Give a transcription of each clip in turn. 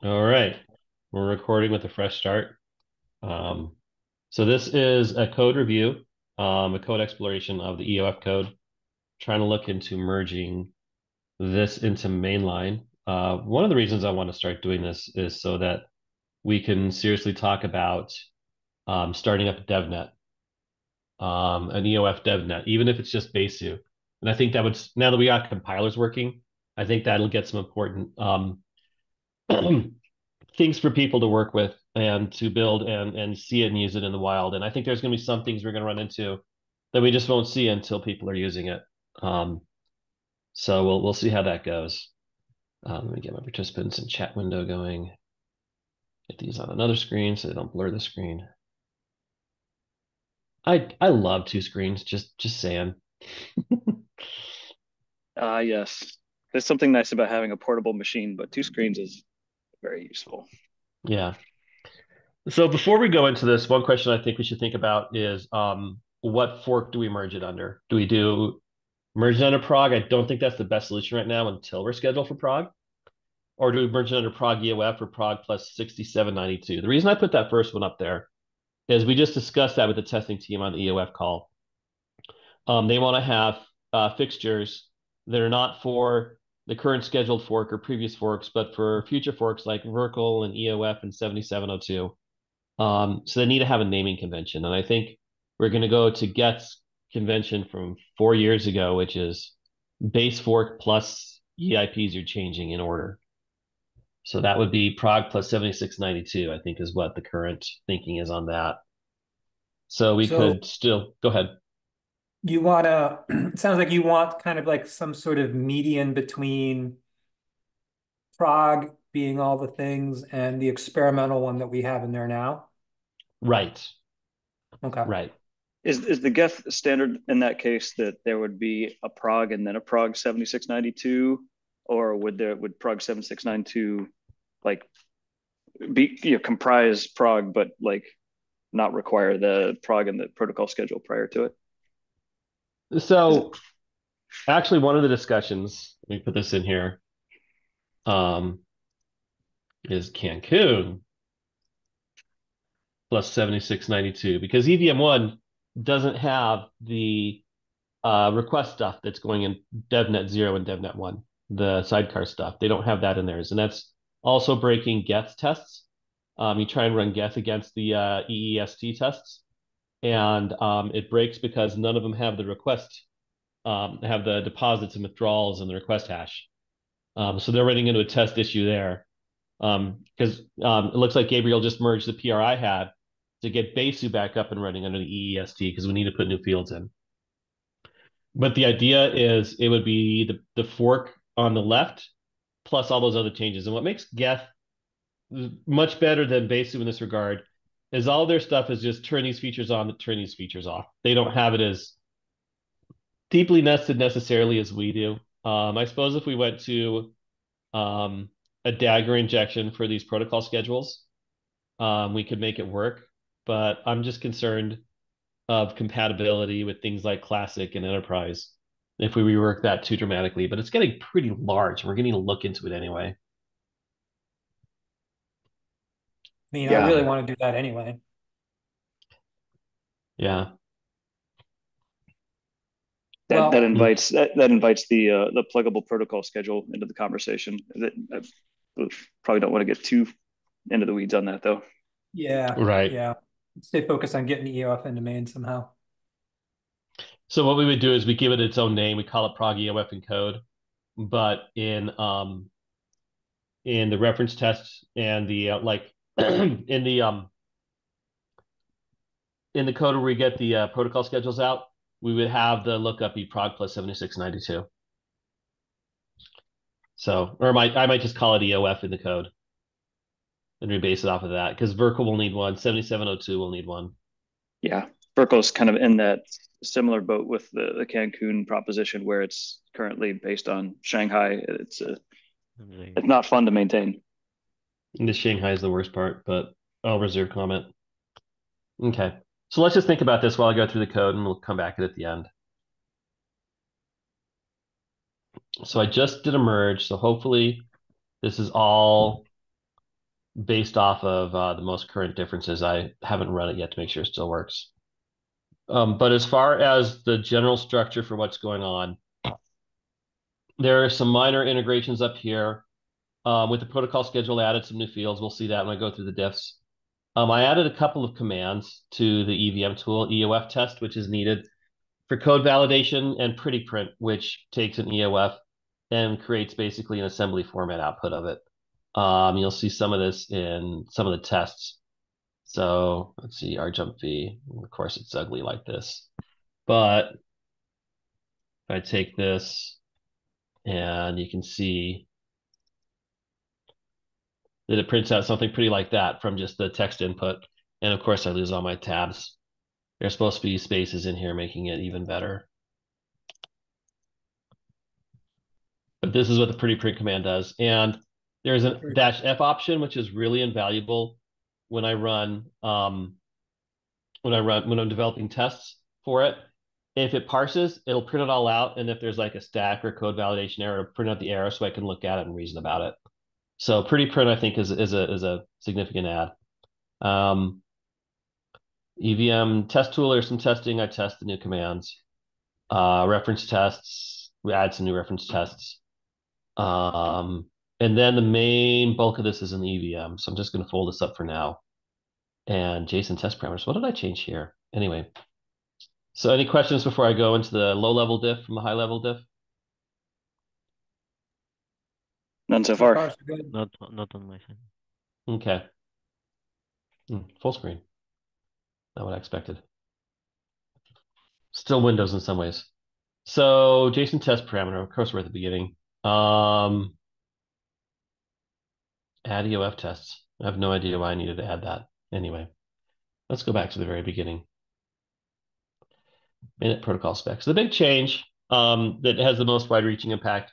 All right. We're recording with a fresh start. Um, so this is a code review, um, a code exploration of the EOF code, trying to look into merging this into mainline. Uh, one of the reasons I want to start doing this is so that we can seriously talk about um, starting up a DevNet, um, an EOF DevNet, even if it's just Besu. And I think that would, now that we got compilers working, I think that'll get some important um, things for people to work with and to build and and see it and use it in the wild. And I think there's going to be some things we're going to run into that we just won't see until people are using it. Um, so we'll we'll see how that goes. Um, let me get my participants and chat window going. Get these on another screen so they don't blur the screen. I I love two screens. Just just saying. Ah, uh, yes. There's something nice about having a portable machine, but two screens is very useful. Yeah. So before we go into this, one question I think we should think about is um, what fork do we merge it under? Do we do merge it under Prague? I don't think that's the best solution right now until we're scheduled for Prague. Or do we merge it under Prague EOF or Prague plus 6792? The reason I put that first one up there is we just discussed that with the testing team on the EOF call. Um, they want to have uh, fixtures that are not for the current scheduled fork or previous forks, but for future forks like Verkle and EOF and 7702. Um, so they need to have a naming convention. And I think we're going to go to Geth's convention from four years ago, which is base fork plus EIPs you're changing in order. So that would be Prague plus 7692, I think is what the current thinking is on that. So we so, could still go ahead you want to it sounds like you want kind of like some sort of median between Prague being all the things and the experimental one that we have in there now? Right. Okay. Right. Is is the geth standard in that case that there would be a Prague and then a Prague 7692 or would there would Prague 7692 like be you know comprise Prague but like not require the Prague and the protocol schedule prior to it so, actually, one of the discussions, let me put this in here, um, is Cancun plus 7692 because evmone doesn't have the uh, request stuff that's going in DevNet 0 and DevNet 1, the sidecar stuff. They don't have that in theirs. And that's also breaking Geth tests. Um, you try and run Geth against the uh, EEST tests and um, it breaks because none of them have the request, um, have the deposits and withdrawals and the request hash. Um, so they're running into a test issue there because um, um, it looks like Gabriel just merged the PR I had to get Besu back up and running under the EEST because we need to put new fields in. But the idea is it would be the, the fork on the left plus all those other changes. And what makes Geth much better than Besu in this regard is all their stuff is just turn these features on, turn these features off. They don't have it as deeply nested necessarily as we do. Um, I suppose if we went to um, a Dagger injection for these protocol schedules, um, we could make it work. But I'm just concerned of compatibility with things like Classic and Enterprise if we rework that too dramatically. But it's getting pretty large. We're going to look into it anyway. I mean, yeah. I really want to do that anyway. Yeah. That, well, that invites that, that invites the uh, the pluggable protocol schedule into the conversation. That I probably don't want to get too into the weeds on that though. Yeah. Right. Yeah. Stay focused on getting the EOF into main somehow. So what we would do is we give it its own name. We call it Prague EOF encode, but in um in the reference tests and the uh, like in the um in the code where we get the uh, protocol schedules out, we would have the lookup be Prague plus 7692. So, or might I might just call it EOF in the code and rebase it off of that because Verkle will need one, 7702 will need one. Yeah, is kind of in that similar boat with the, the Cancun proposition where it's currently based on Shanghai. It's a, it's not fun to maintain. The Shanghai is the worst part, but I'll reserve comment. Okay. So let's just think about this while I go through the code and we'll come back at it at the end. So I just did a merge. So hopefully this is all based off of uh, the most current differences. I haven't run it yet to make sure it still works. Um, but as far as the general structure for what's going on, there are some minor integrations up here. Um, with the protocol schedule, I added some new fields. We'll see that when I go through the diffs. Um, I added a couple of commands to the EVM tool, EOF test, which is needed for code validation, and pretty print, which takes an EOF and creates basically an assembly format output of it. Um, you'll see some of this in some of the tests. So let's see, our jump v. Of course, it's ugly like this. But if I take this and you can see that it prints out something pretty like that from just the text input. And of course, I lose all my tabs. There's supposed to be spaces in here making it even better. But this is what the pretty print command does. And there's a dash F option, which is really invaluable when I run um, when I run when I'm developing tests for it. If it parses, it'll print it all out, and if there's like a stack or code validation error, it'll print out the error so I can look at it and reason about it. So pretty print, I think, is is a is a significant add. Um, EVM test tool or some testing. I test the new commands. Uh, reference tests. We add some new reference tests. Um, and then the main bulk of this is in the EVM. So I'm just going to fold this up for now. And JSON test parameters. What did I change here? Anyway. So any questions before I go into the low level diff from the high level diff? None so far. Not not on my side. Okay. Hmm, full screen. Not what I expected. Still Windows in some ways. So JSON test parameter, of course, we're at the beginning. Um, add EOF tests. I have no idea why I needed to add that. Anyway, let's go back to the very beginning. Minute protocol specs. The big change um, that has the most wide-reaching impact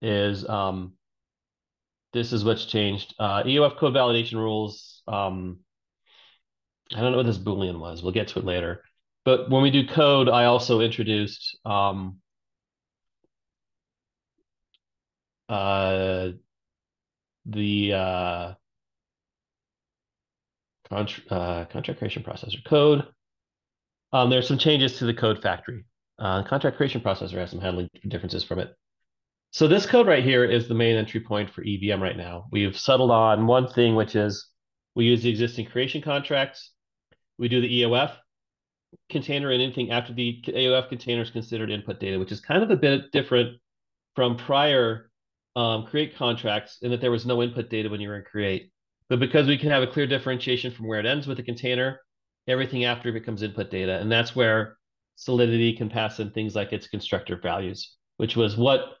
is um, this is what's changed. Uh, EOF code validation rules. Um, I don't know what this Boolean was. We'll get to it later. But when we do code, I also introduced um, uh, the uh, uh, contract creation processor code. Um, there's some changes to the code factory. Uh, contract creation processor has some handling differences from it. So this code right here is the main entry point for EVM right now. We've settled on one thing, which is we use the existing creation contracts. We do the EOF container and anything after the EOF container is considered input data, which is kind of a bit different from prior um, create contracts in that there was no input data when you were in create. But because we can have a clear differentiation from where it ends with the container, everything after becomes input data. And that's where Solidity can pass in things like its constructor values, which was what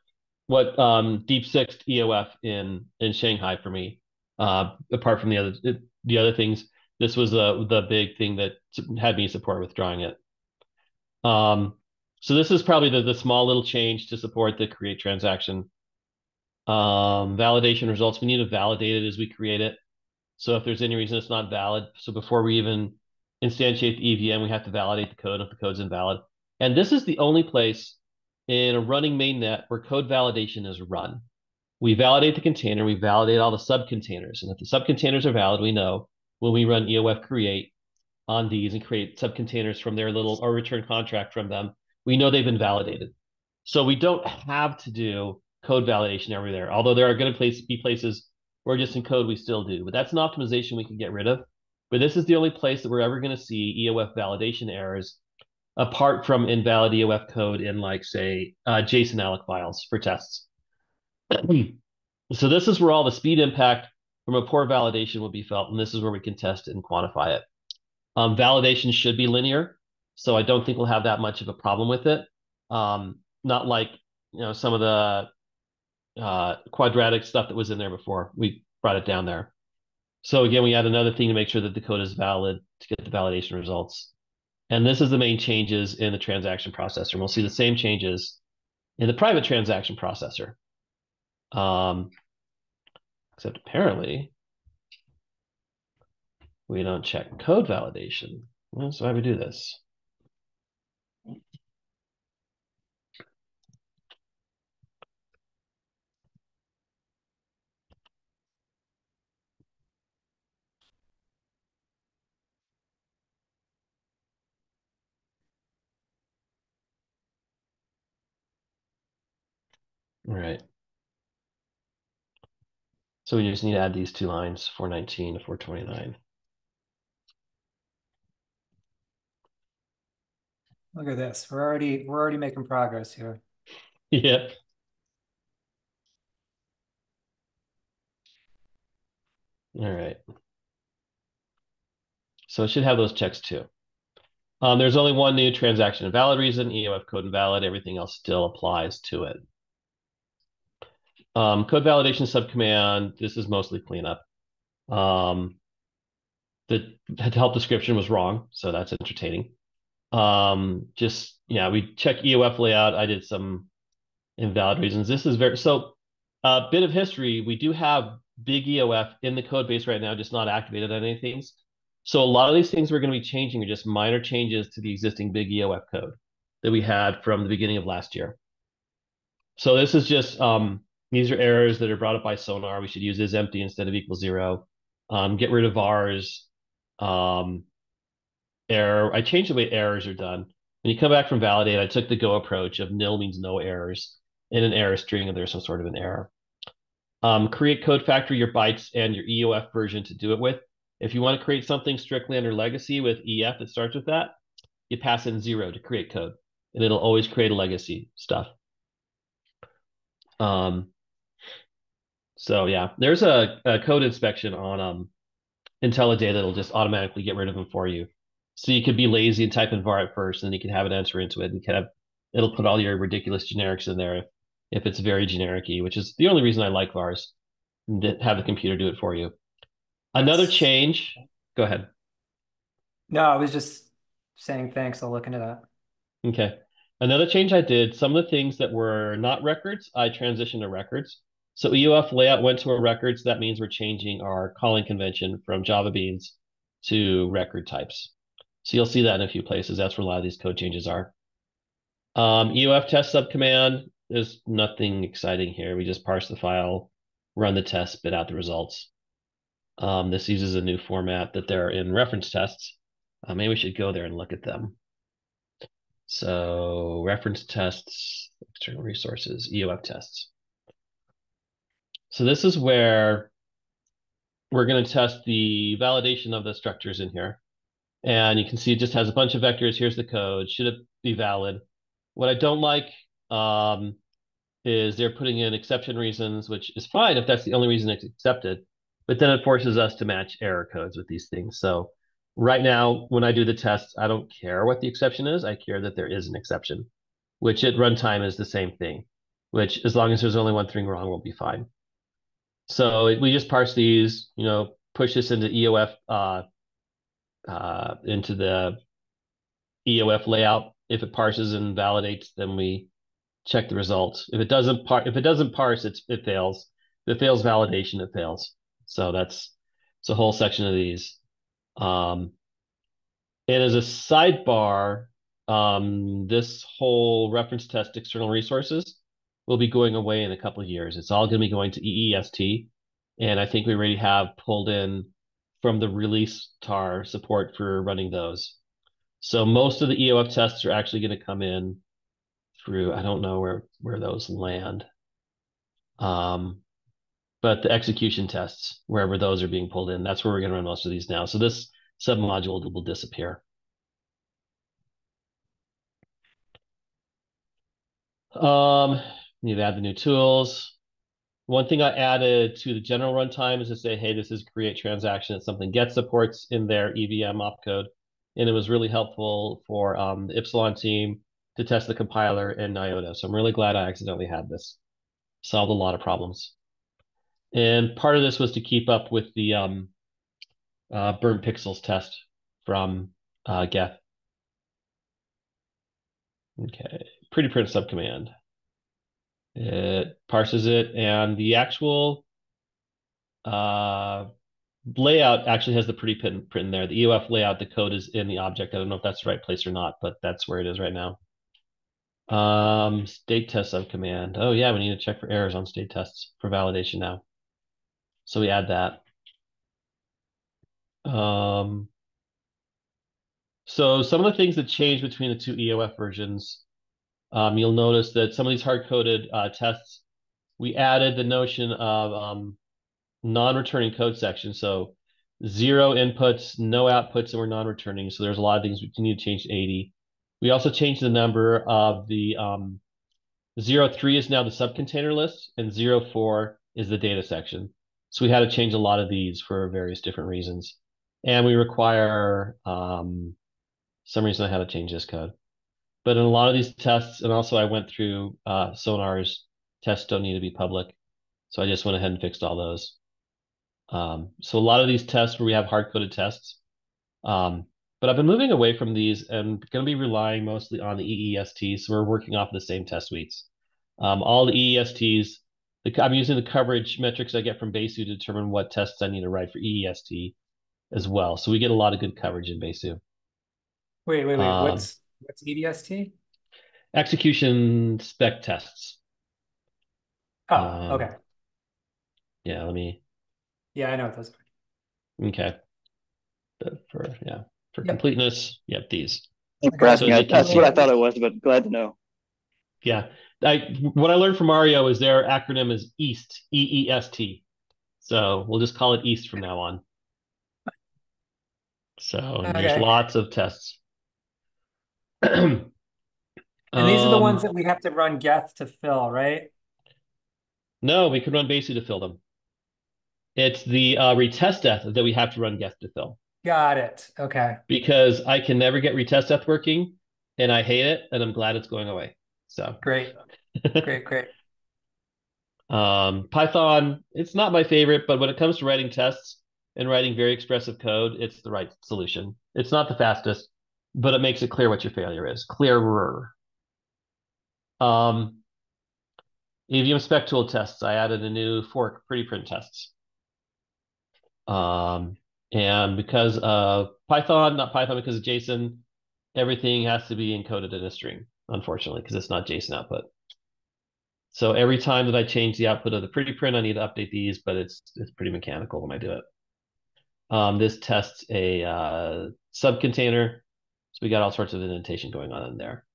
what um, deep sixed EOF in in Shanghai for me. Uh, apart from the other the other things, this was uh, the big thing that had me support withdrawing it. Um, so this is probably the, the small little change to support the create transaction. Um, validation results, we need to validate it as we create it. So if there's any reason it's not valid, so before we even instantiate the EVM, we have to validate the code if the code's invalid. And this is the only place in a running mainnet where code validation is run. We validate the container, we validate all the subcontainers. And if the subcontainers are valid, we know when we run EOF create on these and create subcontainers from their little or return contract from them, we know they've been validated. So we don't have to do code validation everywhere, although there are going to place, be places where just in code we still do. But that's an optimization we can get rid of. But this is the only place that we're ever going to see EOF validation errors apart from invalid EOF code in like say uh, JSON alloc files for tests. so this is where all the speed impact from a poor validation will be felt, and this is where we can test and quantify it. Um, validation should be linear, so I don't think we'll have that much of a problem with it. Um, not like you know some of the uh, quadratic stuff that was in there before. We brought it down there. So again, we add another thing to make sure that the code is valid to get the validation results. And this is the main changes in the transaction processor. And we'll see the same changes in the private transaction processor. Um, except apparently we don't check code validation. So why we do this? Right. So we just need to add these two lines, 419 to 429. Look at this. We're already we're already making progress here. Yep. All right. So it should have those checks too. Um, there's only one new transaction invalid reason, EOF code invalid, everything else still applies to it. Um, code validation subcommand, this is mostly cleanup. Um, the help description was wrong, so that's entertaining. Um, just, yeah, we check EOF layout. I did some invalid reasons. This is very, so a bit of history, we do have big EOF in the code base right now, just not activated on any things. So a lot of these things we're going to be changing are just minor changes to the existing big EOF code that we had from the beginning of last year. So this is just, um, these are errors that are brought up by Sonar. We should use is empty instead of equal zero. Um, get rid of vars. Um, error. I changed the way errors are done. When you come back from validate, I took the go approach of nil means no errors in an error string, and there's some sort of an error. Um, create code factory your bytes and your EOF version to do it with. If you want to create something strictly under legacy with EF that starts with that, you pass in zero to create code, and it'll always create a legacy stuff. Um, so yeah, there's a, a code inspection on um, IntelliJ that'll just automatically get rid of them for you. So you could be lazy and type in var at first, and then you can have it enter into it, and you can have it'll put all your ridiculous generics in there if, if it's very generic-y, which is the only reason I like vars. And have the computer do it for you. Another change. Go ahead. No, I was just saying thanks. I'll look into that. Okay. Another change I did, some of the things that were not records, I transitioned to records. So EOF layout went to a records. That means we're changing our calling convention from Java beans to record types. So you'll see that in a few places. That's where a lot of these code changes are. Um, EOF test subcommand, there's nothing exciting here. We just parse the file, run the test, spit out the results. Um, this uses a new format that they're in reference tests. Uh, maybe we should go there and look at them. So reference tests, external resources, EOF tests. So this is where we're going to test the validation of the structures in here. And you can see it just has a bunch of vectors. Here's the code. Should it be valid? What I don't like um, is they're putting in exception reasons, which is fine if that's the only reason it's accepted. But then it forces us to match error codes with these things. So right now, when I do the tests, I don't care what the exception is. I care that there is an exception, which at runtime is the same thing, which as long as there's only one thing wrong, we'll be fine. So we just parse these, you know, push this into EOF, uh, uh, into the EOF layout. If it parses and validates, then we check the results. If it doesn't par if it doesn't parse, it's, it fails. If it fails validation, it fails. So that's it's a whole section of these. Um, and as a sidebar, um, this whole reference test external resources will be going away in a couple of years. It's all going to be going to EEST. And I think we already have pulled in from the release tar support for running those. So most of the EOF tests are actually going to come in through, I don't know where, where those land. Um, but the execution tests, wherever those are being pulled in, that's where we're going to run most of these now. So this submodule will disappear. Um, need to add the new tools. One thing I added to the general runtime is to say, hey, this is create transaction. It's something Geth supports in their EVM opcode. And it was really helpful for um, the Ipsilon team to test the compiler in IOTA. So I'm really glad I accidentally had this. Solved a lot of problems. And part of this was to keep up with the um, uh, burn pixels test from uh, Geth. Okay, pretty print subcommand. It parses it, and the actual uh, layout actually has the pretty print, print in there. The EOF layout, the code is in the object. I don't know if that's the right place or not, but that's where it is right now. Um, state test subcommand. Oh yeah, we need to check for errors on state tests for validation now. So we add that. Um, so some of the things that change between the two EOF versions, um, you'll notice that some of these hard-coded uh, tests we added the notion of um, non-returning code section. So zero inputs, no outputs, and we're non-returning. So there's a lot of things we need to change to 80. We also changed the number of the um, zero three is now the subcontainer list, and zero four is the data section. So we had to change a lot of these for various different reasons. And we require um, some reason I had to change this code. But in a lot of these tests, and also I went through uh, Sonar's tests don't need to be public. So I just went ahead and fixed all those. Um, so a lot of these tests where we have hard-coded tests, um, but I've been moving away from these and going to be relying mostly on the EEST. So we're working off of the same test suites. Um, all the EESTs, the, I'm using the coverage metrics I get from Besu to determine what tests I need to write for EEST as well. So we get a lot of good coverage in Besu. Wait, wait, wait. Um, what's what's E EDST? Execution spec tests. Oh, um, okay. Yeah, let me. Yeah, I know what those are. Okay. But for yeah, for Yep. completeness, yep, these. Thanks for Okay. asking. So I- That's what I thought it was, but glad to know. Yeah. I what I learned from Mario is their acronym is EAST, E E S T. So we'll just call it EAST from now on. So and there's lots of tests. And these are the Um, ones that we have to run Geth to fill, right? No, we could run Besu to fill them. It's the uh, retesteth that we have to run Geth to fill Got it. Okay. because I can never get retesteth working, and I hate it, and I'm glad it's going away. So Great. Great, great. Um, Python, it's not my favorite, but when it comes to writing tests and writing very expressive code, it's the right solution. It's not the fastest, but it makes it clear what your failure is. Clearer. Um, EVM spec tool tests. I added a new fork pretty print tests. Um, and because of Python, not Python, because of JSON, everything has to be encoded in a string, unfortunately, because it's not JSON output. So every time that I change the output of the pretty print, I need to update these, but it's it's pretty mechanical when I do it. Um, this tests a uh, subcontainer, so we got all sorts of indentation going on in there.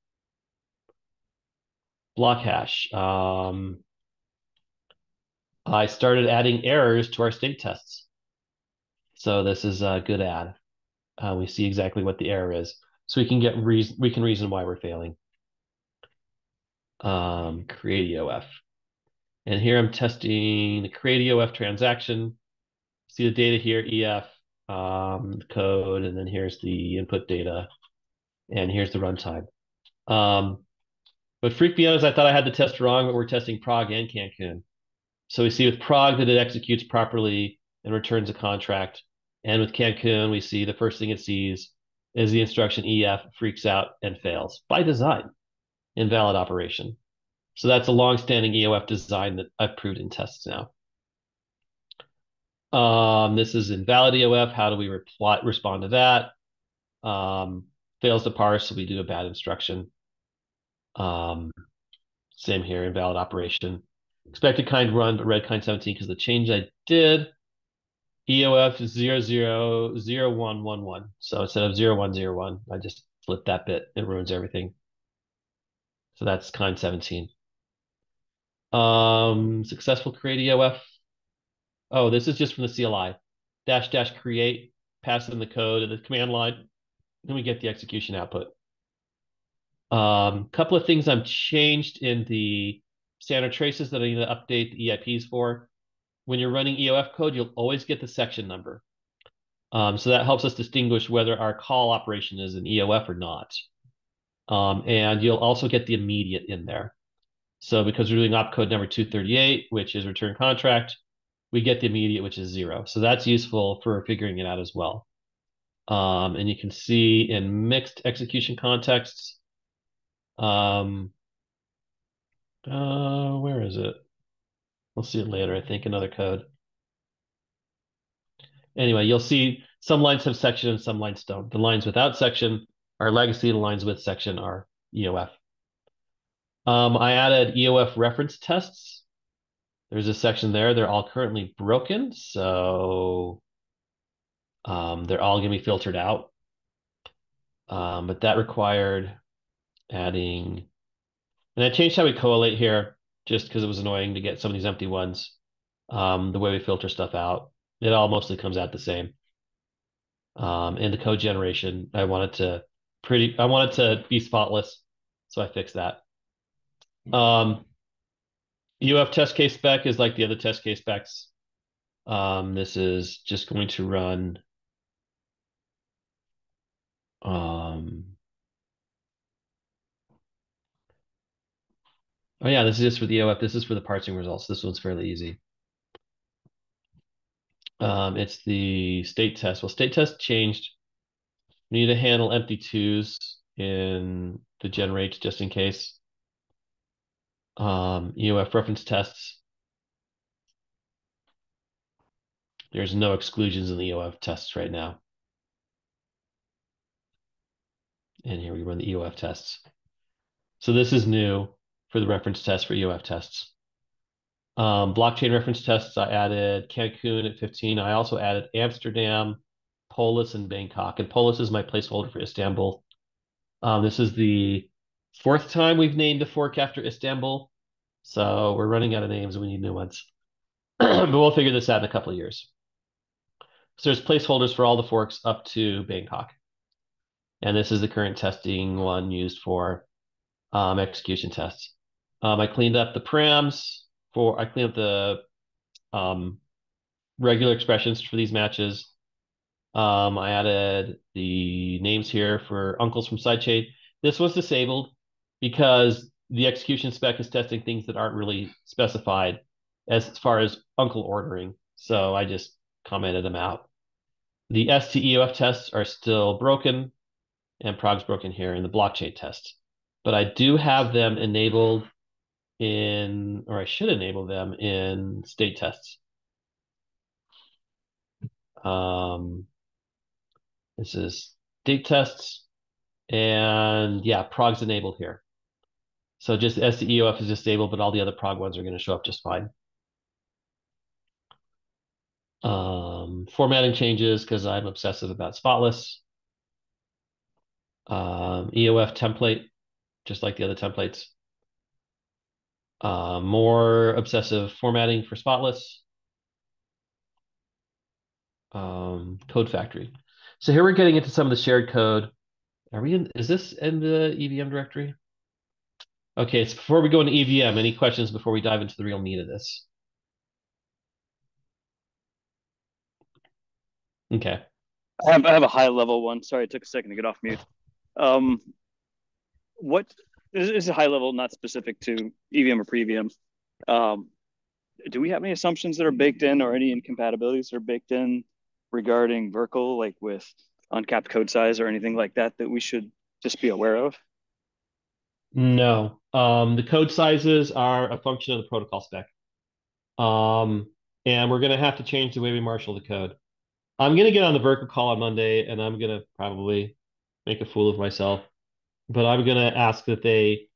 Block hash. Um, I started adding errors to our state tests. So this is a good add. Uh, we see exactly what the error is, so we can get reason we can reason why we're failing. Um, create EOF. And here I'm testing the create EOF transaction. See the data here, EF, um, code, and then here's the input data, and here's the runtime. Um, what freaked me out is I thought I had the test wrong, but we're testing Prague and Cancun. So we see with Prague that it executes properly and returns a contract. And with Cancun, we see the first thing it sees is the instruction EF freaks out and fails by design, invalid operation. So that's a long-standing EOF design that I've proved in tests now. Um, this is invalid EOF. How do we reply, respond to that? Um, fails to parse, so we do a bad instruction. Um, same here, invalid operation. Expected kind run, but red kind 17 because the change I did. EOF is 000111. So instead of 0101, I just flip that bit. It ruins everything. So that's kind 17. Um, successful create EOF. Oh, this is just from the CLI. Dash dash create, pass in the code and the command line. Then we get the execution output. Um, couple of things I've changed in the standard traces that I need to update the EIPs for. When you're running EOF code, you'll always get the section number. Um, so that helps us distinguish whether our call operation is an EOF or not. Um, and you'll also get the immediate in there. So because we're doing opcode number 238, which is return contract, we get the immediate, which is zero. So that's useful for figuring it out as well. Um, and you can see in mixed execution contexts, um, uh, where is it? We'll see it later, I think, another code. Anyway, you'll see some lines have section and some lines don't. The lines without section are legacy, the lines with section are EOF. Um, I added EOF reference tests. There's a section there. They're all currently broken, so um, they're all going to be filtered out. Um, but that required adding, and I changed how we collate here. just because it was annoying to get some of these empty ones. Um, the way we filter stuff out, it all mostly comes out the same. Um, and the code generation, I wanted to pretty, I wanted to be spotless, so I fixed that. Um, EOF test case spec is like the other test case specs. Um, this is just going to run. Um, oh yeah, this is just for the EOF. This is for the parsing results. This one's fairly easy. Um, it's the state test. Well, state test changed. We need to handle empty twos in the generate just in case. Um, EOF reference tests. There's no exclusions in the EOF tests right now. And here we run the EOF tests. So this is new for the reference test for EOF tests. Um, blockchain reference tests, I added Cancun at 15. I also added Amsterdam, Polis, and Bangkok. And Polis is my placeholder for Istanbul. Um, this is the fourth time we've named a fork after Istanbul. So we're running out of names and we need new ones. but we'll figure this out in a couple of years. So there's placeholders for all the forks up to Bangkok. And this is the current testing one used for um, execution tests. Um, I cleaned up the params for, I cleaned up the um, regular expressions for these matches. Um, I added the names here for uncles from sidechain. This was disabled because the execution spec is testing things that aren't really specified as far as uncle ordering. So I just commented them out. The STEOF tests are still broken and Prague's broken here in the blockchain test. But I do have them enabled in, or I should enable them in state tests. Um, this is state tests. And yeah, Prague's enabled here. So just STEOF is disabled, but all the other prog ones are going to show up just fine. Um, formatting changes because I'm obsessive about spotless. Um, EOF template, just like the other templates. Uh, more obsessive formatting for spotless. Um, code factory. So here we're getting into some of the shared code. Are we in, is this in the EVM directory? Okay, so before we go into EVM, any questions before we dive into the real meat of this? Okay. I have, I have a high level one. Sorry, it took a second to get off mute. Um, what this is a high level, not specific to EVM or pre-EVM. Um, do we have any assumptions that are baked in or any incompatibilities that are baked in regarding Verkle, like with uncapped code size or anything like that, that we should just be aware of? No. Um, the code sizes are a function of the protocol spec. Um, and we're going to have to change the way we marshal the code. I'm going to get on the Verkle call on Monday and I'm going to probably make a fool of myself, but I'm going to ask that they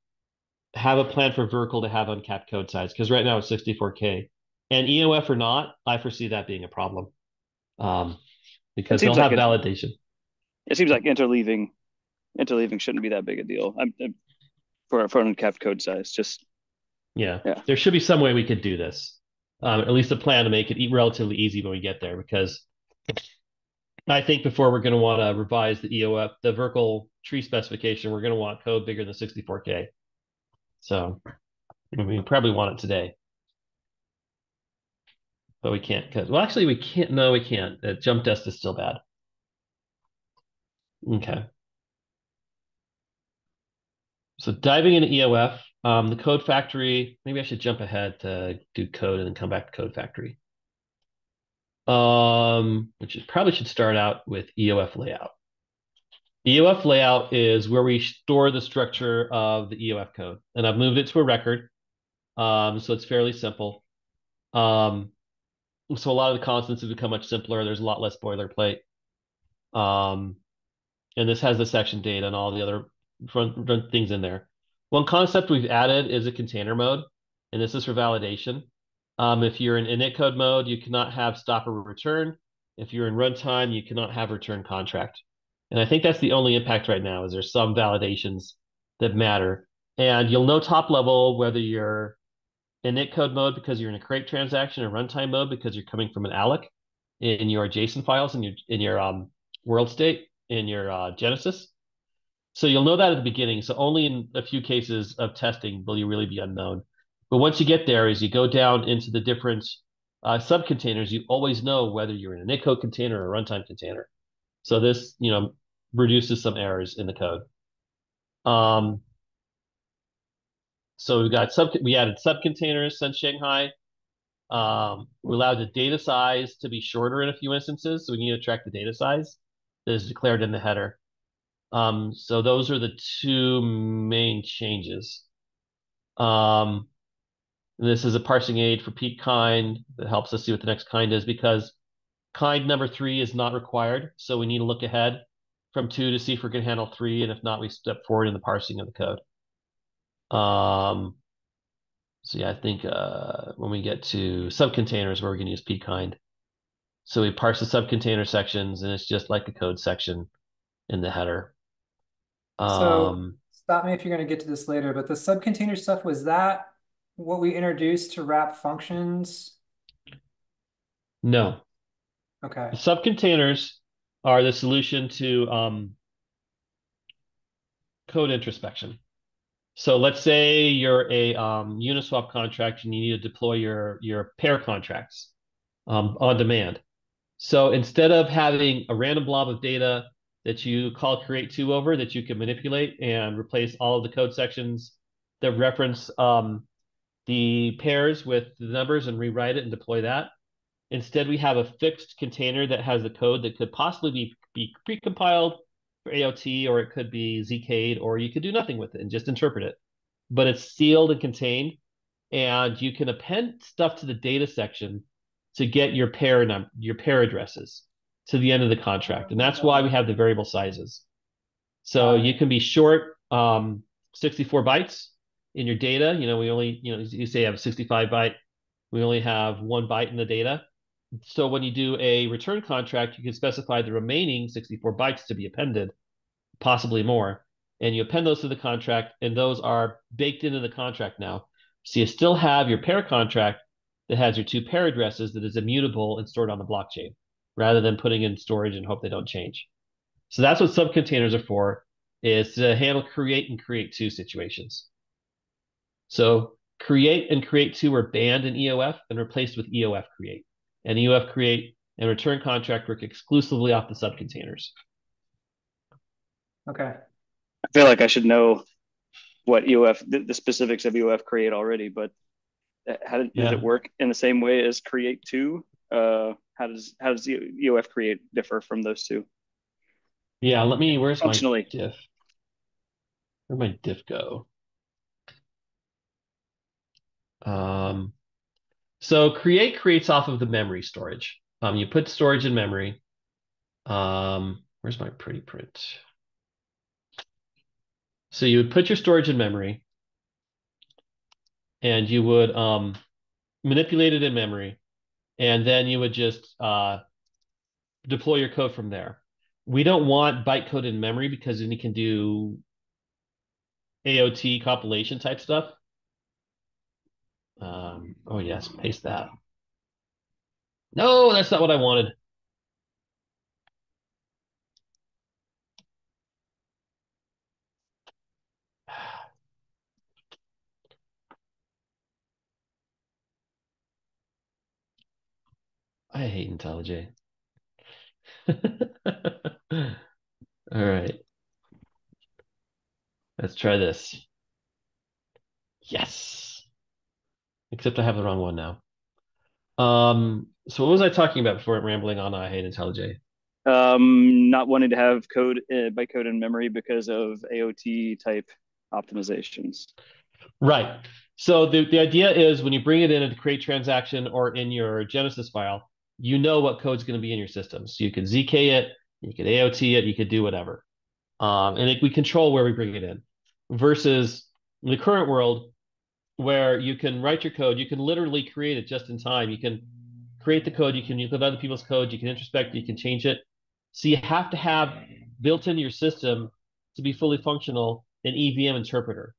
have a plan for Verkle to have uncapped code size because right now it's 64K. And EOF or not, I foresee that being a problem um, because they'll like have validation. It seems like interleaving interleaving shouldn't be that big a deal. I'm, I'm for for uncapped code size. Just yeah. yeah, there should be some way we could do this. Um, at least a plan to make it relatively easy when we get there, because I think before we're going to want to revise the EOF, the Verkle tree specification, we're going to want code bigger than 64k. So we probably want it today, but we can't because well, actually, we can't. No, we can't. Uh, jump test is still bad. Okay. So diving into EOF, um, the code factory, maybe I should jump ahead to do code and then come back to code factory. Um, which is probably should start out with EOF layout. EOF layout is where we store the structure of the EOF code. And I've moved it to a record. Um, so it's fairly simple. Um, so a lot of the constants have become much simpler. There's a lot less boilerplate. Um, and this has the section data and all the other run, run things in there. One concept we've added is a container mode, and this is for validation. Um, if you're in init code mode, you cannot have stop or return. If you're in runtime, you cannot have return contract. And I think that's the only impact right now is there's some validations that matter. And you'll know top level whether you're in init code mode because you're in a create transaction, or runtime mode because you're coming from an alloc in your JSON files in your in your um, world state in your uh, Genesis. So you'll know that at the beginning. So only in a few cases of testing will you really be unknown. But once you get there, as you go down into the different uh, subcontainers, you always know whether you're in a code container or a runtime container. So this, you know, reduces some errors in the code. Um, so we got sub we added subcontainers since Shanghai. Um, we allowed the data size to be shorter in a few instances, so we need to track the data size that is declared in the header. Um, so those are the two main changes. Um, this is a parsing aid for peak kind that helps us see what the next kind is because kind number three is not required. So we need to look ahead from two to see if we can handle three. And if not, we step forward in the parsing of the code. Um, so yeah, I think uh, when we get to subcontainers, where we're going to use pkind. So we parse the subcontainer sections, and it's just like a code section in the header. So Um, stop me if you're going to get to this later, but the subcontainer stuff, was that what we introduced to wrap functions? no, Okay. subcontainers are the solution to um, code introspection. So let's say you're a um, Uniswap contract and you need to deploy your your pair contracts um, on demand. So instead of having a random blob of data that you call create two over that you can manipulate and replace all of the code sections that reference um, the pairs with the numbers and rewrite it and deploy that. Instead, we have a fixed container that has the code that could possibly be, be precompiled for AOT, or it could be ZK'd, or you could do nothing with it and just interpret it. But it's sealed and contained, and you can append stuff to the data section to get your pair num your pair addresses to the end of the contract, and that's why we have the variable sizes. So you can be short um, 64 bytes in your data. You know, we only you know you say you have a 65 byte, we only have one byte in the data. So when you do a return contract, you can specify the remaining 64 bytes to be appended, possibly more, and you append those to the contract, and those are baked into the contract now. So you still have your pair contract that has your two pair addresses that is immutable and stored on the blockchain, rather than putting in storage and hope they don't change. So that's what subcontainers are for, is to handle create and create two situations. So create and create two were banned in EOF and replaced with EOF create and EOF create and return contract work exclusively off the subcontainers. Okay. I feel like I should know what EOF, the, the specifics of EOF create already, but uh, how did, does it work in the same way as create two? Uh, how does how does EOF create differ from those two Yeah, let me, where's my diff? Where'd my diff go? Um, so create creates off of the memory storage. Um, you put storage in memory. Um, where's my pretty print? So you would put your storage in memory and you would um, manipulate it in memory, and then you would just uh, deploy your code from there. We don't want bytecode in memory because then you can do AOT compilation type stuff. Um, oh yes, paste that. No, that's not what I wanted. I hate IntelliJ. All right. Let's try this. Yes. Except I have the wrong one now. Um, so what was I talking about before I'm rambling on I hate IntelliJ? Um, not wanting to have code uh, bytecode in memory because of AOT type optimizations. Right. So the, the idea is when you bring it in a create transaction or in your Genesis file, you know what code's going to be in your system. So you can ZK it, you can AOT it, you could do whatever. Um, and it, we control where we bring it in. Versus in the current world, where you can write your code, you can literally create it just in time. You can create the code, you can use other people's code, you can introspect, you can change it. So you have to have built into your system to be fully functional an EVM interpreter.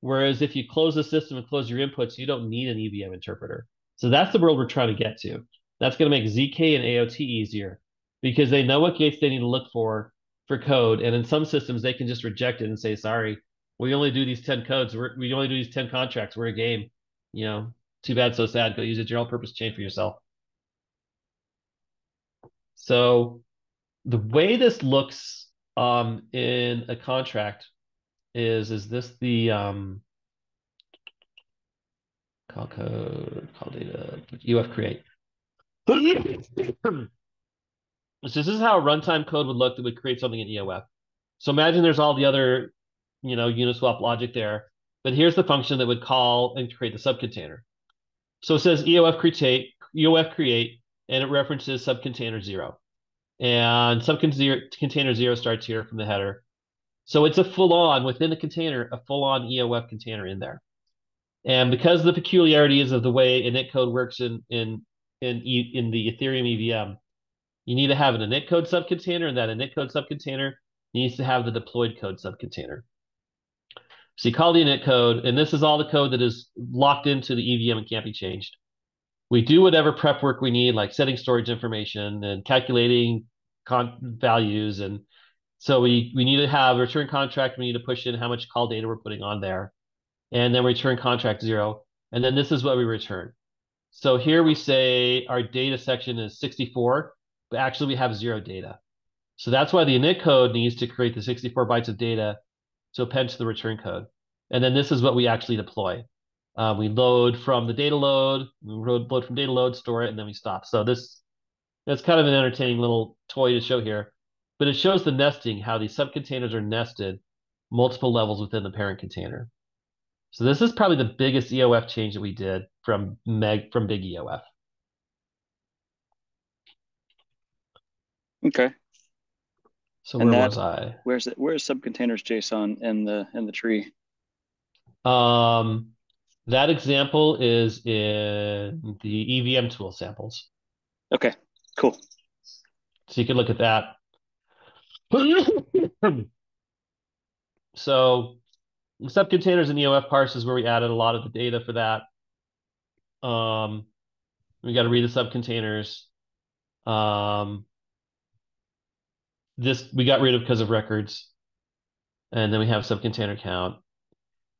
Whereas if you close the system and close your inputs, you don't need an EVM interpreter. So that's the world we're trying to get to. That's going to make ZK and AOT easier because they know what gates they need to look for for code. And in some systems, they can just reject it and say, sorry, we only do these 10 codes. We're, we only do these 10 contracts. We're a game. You know, too bad, so sad. Go use a general purpose chain for yourself. So the way this looks um, in a contract is, is this the um, call code, call data, EOF create. So this is how a runtime code would look that would create something in EOF. So imagine there's all the other, you know, Uniswap logic there, but here's the function that would call and create the subcontainer. So it says EOF create, EOF create, and it references subcontainer zero. And subcontainer zero starts here from the header. So it's a full on within the container, a full on EOF container in there. And because the peculiarities of the way init code works in in in in the Ethereum EVM, you need to have an init code subcontainer, and that init code subcontainer needs to have the deployed code subcontainer. So you call the init code, and this is all the code that is locked into the EVM and can't be changed. We do whatever prep work we need, like setting storage information and calculating values. And so we, we need to have a return contract. We need to push in how much call data we're putting on there. And then return contract zero. And then this is what we return. So here we say our data section is 64, but actually we have zero data. So that's why the init code needs to create the 64 bytes of data to append to the return code. And then this is what we actually deploy. Uh, we load from the data load, we load, from data load, store it, and then we stop. So this that's kind of an entertaining little toy to show here, but it shows the nesting, how these subcontainers are nested multiple levels within the parent container. So this is probably the biggest EOF change that we did from Meg from Big EOF. Okay. So And where that- was I? Where's it? Where's subcontainers JSON in the in the tree? Um, that example is in the EVM tool samples. Okay, cool. So you can look at that. So subcontainers in EOF parse is where we added a lot of the data for that. Um, we got to read the subcontainers. Um, this we got rid of because of records. And then we have subcontainer count.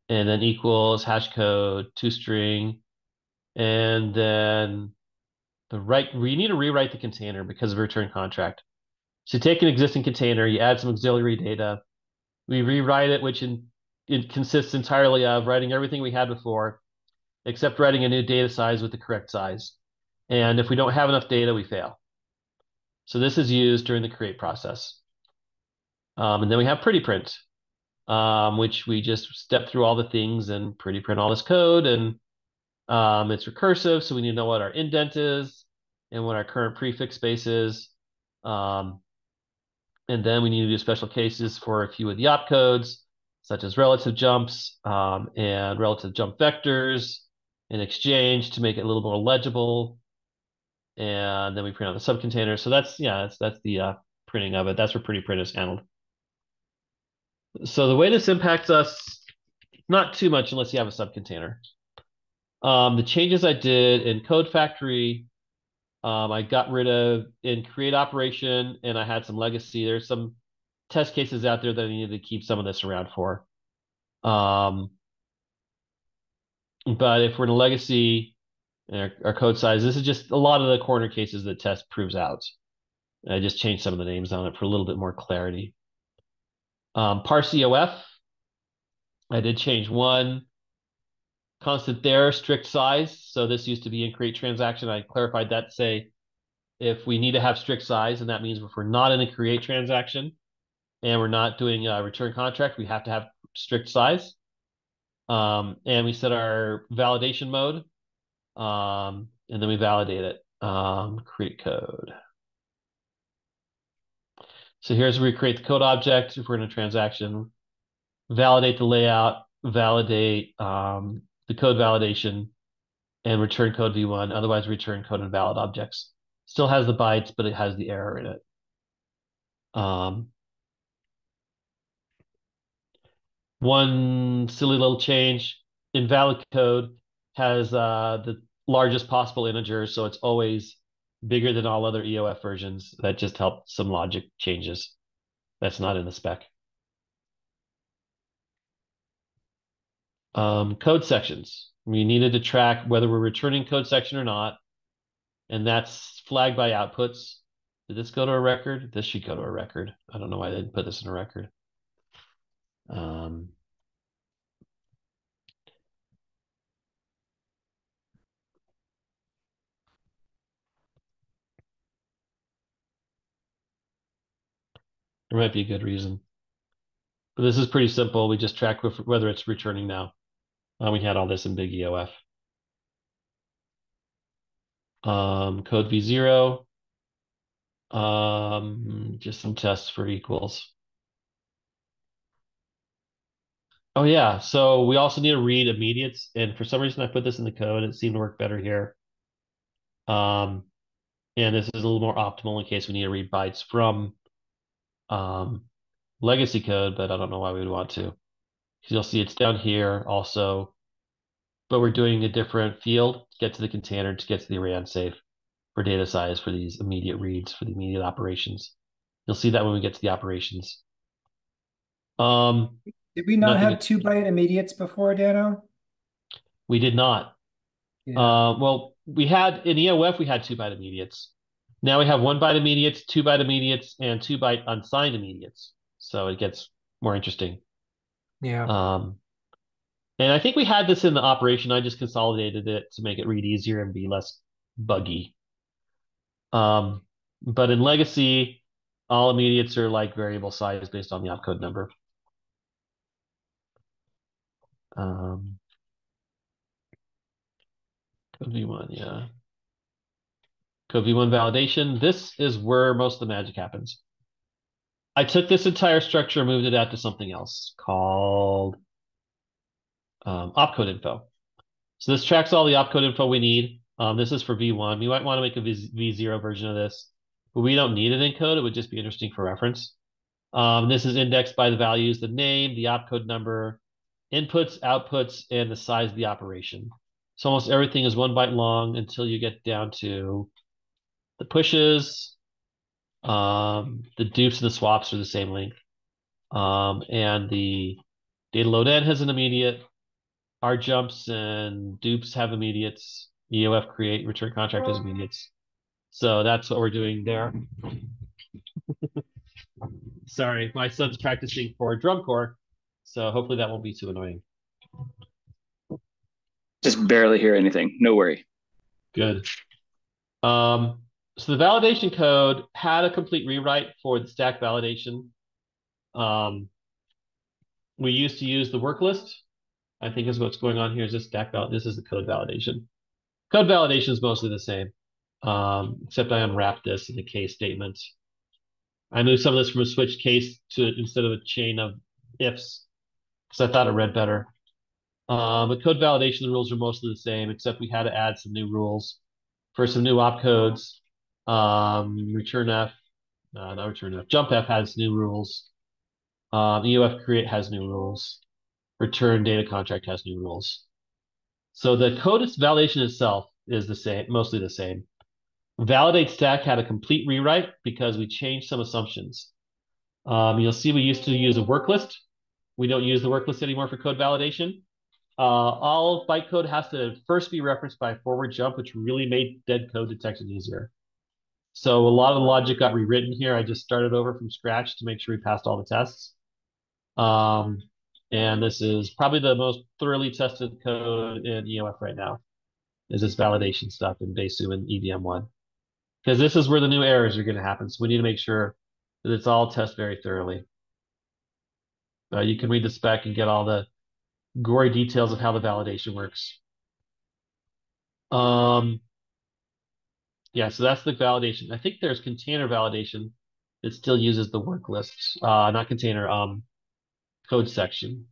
And then equals hash code, two toString. And then the right, we need to rewrite the container because of return contract. So you take an existing container, you add some auxiliary data, we rewrite it, which in, it consists entirely of writing everything we had before, except writing a new data size with the correct size. And if we don't have enough data, we fail. So this is used during the create process. Um, and then we have pretty print, um, which we just step through all the things and pretty print all this code. And um, it's recursive, so we need to know what our indent is and what our current prefix space is. Um, and then we need to do special cases for a few of the opcodes, such as relative jumps um, and relative jump vectors in exchange to make it a little more legible. And then we print out the subcontainer. So that's, yeah, that's, that's the uh, printing of it. That's where pretty print is handled. So the way this impacts us, not too much unless you have a subcontainer. Um, the changes I did in Code Factory, um, I got rid of in create operation and I had some legacy. There's some test cases out there that I needed to keep some of this around for. Um, but if we're in a legacy, our, our code size, this is just a lot of the corner cases that test proves out. I just changed some of the names on it for a little bit more clarity. Um, parse EOF, I did change one constant there, strict size. So this used to be in create transaction. I clarified that to say if we need to have strict size, and that means if we're not in a create transaction and we're not doing a return contract, we have to have strict size. Um, and we set our validation mode, um, and then we validate it. Um, create code. So here's where we create the code object if we're in a transaction, validate the layout, validate um, the code validation, and return code v1. Otherwise, return code invalid objects. Still has the bytes, but it has the error in it. Um, One silly little change, invalid code has uh, the largest possible integer, so it's always bigger than all other EOF versions. That just helped some logic changes. That's not in the spec. Um, code sections. We needed to track whether we're returning code section or not. And that's flagged by outputs. Did this go to a record? This should go to a record. I don't know why they didn't put this in a record. Um, there might be a good reason. But this is pretty simple. We just track whether it's returning now. Uh, we had all this in big EOF. Um, code v0. Um, just some tests for equals. Oh yeah, so we also need to read immediates, and for some reason I put this in the code. It seemed to work better here. Um, and this is a little more optimal in case we need to read bytes from um, legacy code, but I don't know why we would want to. You'll see it's down here also, but we're doing a different field to get to the container to get to the array on safe for data size for these immediate reads for the immediate operations. You'll see that when we get to the operations. Um, did we not have two byte immediates before, Dano? We did not. Yeah. Uh, well, we had in EOF we had two byte immediates. Now we have one byte immediates, two byte immediates, and two byte unsigned immediates. So it gets more interesting. Yeah. Um, and I think we had this in the operation. I just consolidated it to make it read easier and be less buggy. Um, but in legacy, all immediates are like variable size based on the opcode number. Um, code v1, yeah. Code v1 validation. This is where most of the magic happens. I took this entire structure and moved it out to something else called um, opcode info. So this tracks all the opcode info we need. Um, this is for V1. We might want to make a v- V0 version of this, but we don't need it in code. It would just be interesting for reference. Um, this is indexed by the values, the name, the opcode number, inputs, outputs, and the size of the operation. So almost everything is one byte long until you get down to the pushes, um, the dupes and the swaps are the same length. Um, and the data load n has an immediate. Our jumps and dupes have immediates. EOF create return contract as immediates. So that's what we're doing there. Sorry, my son's practicing for drum corps, so hopefully that won't be too annoying. Just barely hear anything. No worry. Good. Um, so the validation code had a complete rewrite for the stack validation. Um, we used to use the work list. I think is what's going on here is this stack val. This is the code validation. Code validation is mostly the same, um, except I unwrapped this in the case statement. I moved some of this from a switch case to instead of a chain of ifs because I thought it read better. Um, but code validation, the rules are mostly the same, except we had to add some new rules for some new opcodes. Um, return F, uh, not return F, jump F has new rules. Um, EOF create has new rules. Return data contract has new rules. So the code is validation itself is the same, mostly the same. Validate stack had a complete rewrite because we changed some assumptions. Um, you'll see we used to use a work list. We don't use the work list anymore for code validation. Uh, all bytecode has to first be referenced by forward jump, which really made dead code detection easier. So a lot of the logic got rewritten here. I just started over from scratch to make sure we passed all the tests. Um, and this is probably the most thoroughly tested code in EOF right now, is this validation stuff in Besu and evmone. Because this is where the new errors are going to happen. So we need to make sure that it's all tested very thoroughly. Uh, you can read the spec and get all the gory details of how the validation works. Um, yeah, so that's the validation. I think there's container validation that still uses the work lists, uh, not container, um, code section.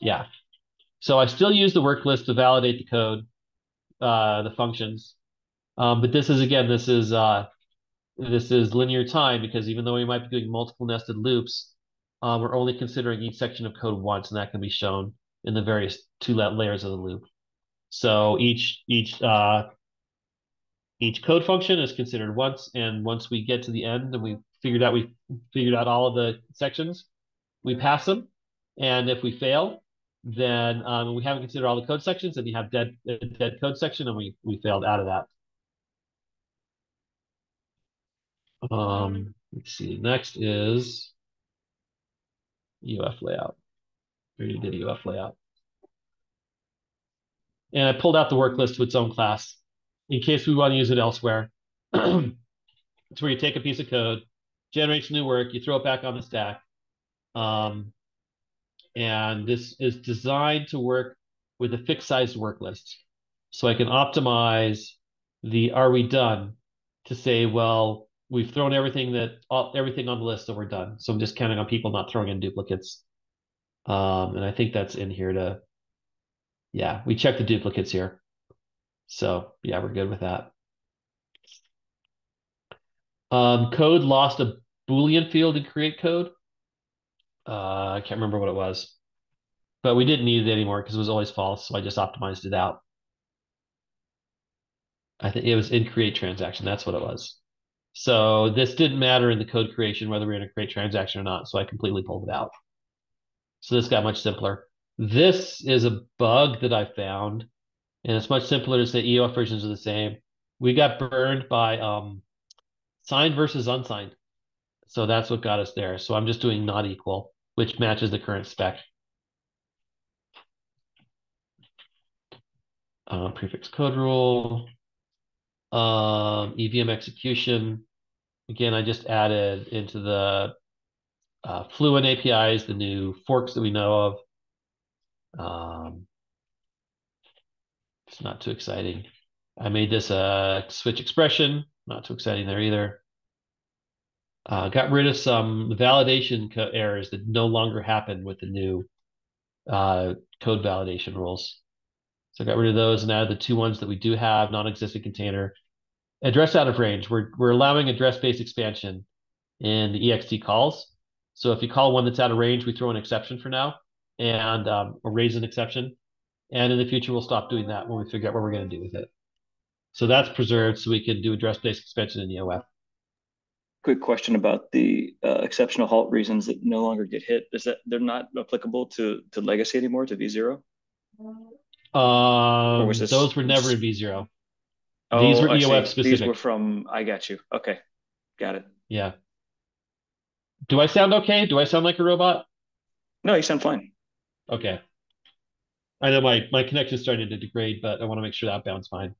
Yeah. So I still use the work list to validate the code, uh, the functions. Um, but this is again, this is uh, this is linear time because even though we might be doing multiple nested loops, uh, we're only considering each section of code once, and that can be shown in the various two layers of the loop. So each each uh, each code function is considered once, and once we get to the end and we figured out we figured out all of the sections, we pass them. And if we fail, then um, we haven't considered all the code sections, and you have dead dead code section, and we we failed out of that. Um, let's see. Next is EOF layout. We already did EOF layout. And I pulled out the work list to its own class in case we want to use it elsewhere. it's where you take a piece of code, generates new work, you throw it back on the stack. Um, and this is designed to work with a fixed size work list. So I can optimize the are we done to say, well, we've thrown everything that all, everything on the list, so we're done. So I'm just counting on people not throwing in duplicates. Um, and I think that's in here to, yeah, we checked the duplicates here. So yeah, we're good with that. Um, code lost a Boolean field in create code. Uh, I can't remember what it was, but we didn't need it anymore because it was always false. So I just optimized it out. I think it was in create transaction. That's what it was. So this didn't matter in the code creation, whether we are in a create transaction or not. So I completely pulled it out. So this got much simpler. This is a bug that I found, and it's much simpler to say EOF versions are the same. We got burned by um, signed versus unsigned. So that's what got us there. So I'm just doing not equal, which matches the current spec. Uh, prefix code rule. Um, EVM execution. Again, I just added into the uh, Fluent APIs, the new forks that we know of. Um, it's not too exciting. I made this a switch expression, not too exciting there either. Uh, got rid of some validation errors that no longer happen with the new uh, code validation rules. So got rid of those and added the two ones that we do have, non-existent container. Address out of range. We're, we're allowing address-based expansion in the ext calls. So if you call one that's out of range, we throw an exception for now and um, or raise an exception. And in the future, we'll stop doing that when we figure out what we're going to do with it. So that's preserved so we can do address-based expansion in the OF. Quick question about the uh, exceptional halt reasons that no longer get hit. Is that they're not applicable to to legacy anymore to V0? Um, this... those were never in V0. Oh, These were EOF specific. These were from. I got you. Okay, got it. Yeah. Do I sound okay? Do I sound like a robot? No, you sound fine. Okay. I know my my connection's starting to degrade, but I want to make sure that bounds fine.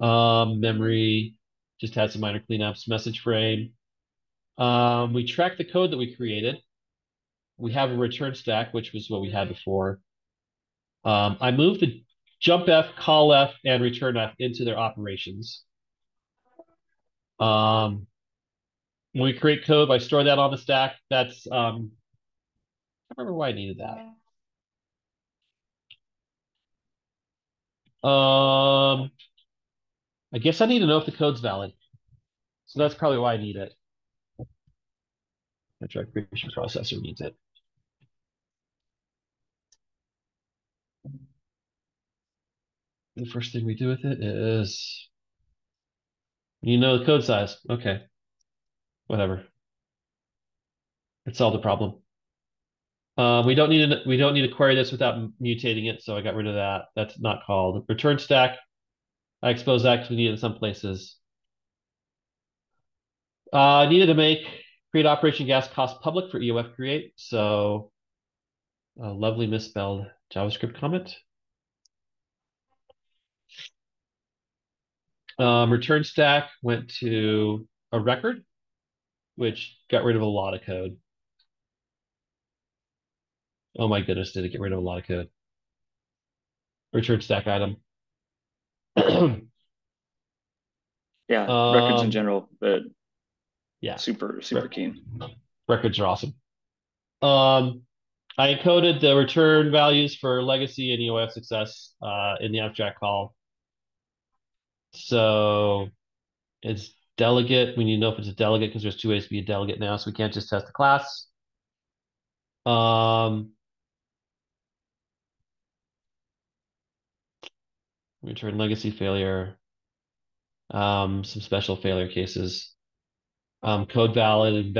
Um, memory just had some minor cleanups. Message frame. Um, we track the code that we created. We have a return stack, which was what we had before. Um, I moved the jump F, call F, and return F into their operations. Um, when we create code, I store that on the stack. That's um, I remember why I needed that. Um, I guess I need to know if the code's valid. So that's probably why I need it. My track creation processor needs it. The first thing we do with it is, you know, the code size. Okay, whatever. It solved the problem. Um, we don't need to, we don't need to query this without mutating it, so I got rid of that. That's not called return stack. I expose that because we need it in some places. Uh, needed to make create operation gas cost public for EOF create, so a lovely misspelled JavaScript comment. Um, return stack went to a record, which got rid of a lot of code. Oh my goodness, did it get rid of a lot of code? Return stack item. yeah, um, records in um, general, but yeah, super super Re keen. Records are awesome. Um, I encoded the return values for legacy and EOF success uh, in the abstract call. So it's delegate. We need to know if it's a delegate because there's two ways to be a delegate now. So we can't just test the class. Um. Return legacy failure. Um, some special failure cases. Um, code valid.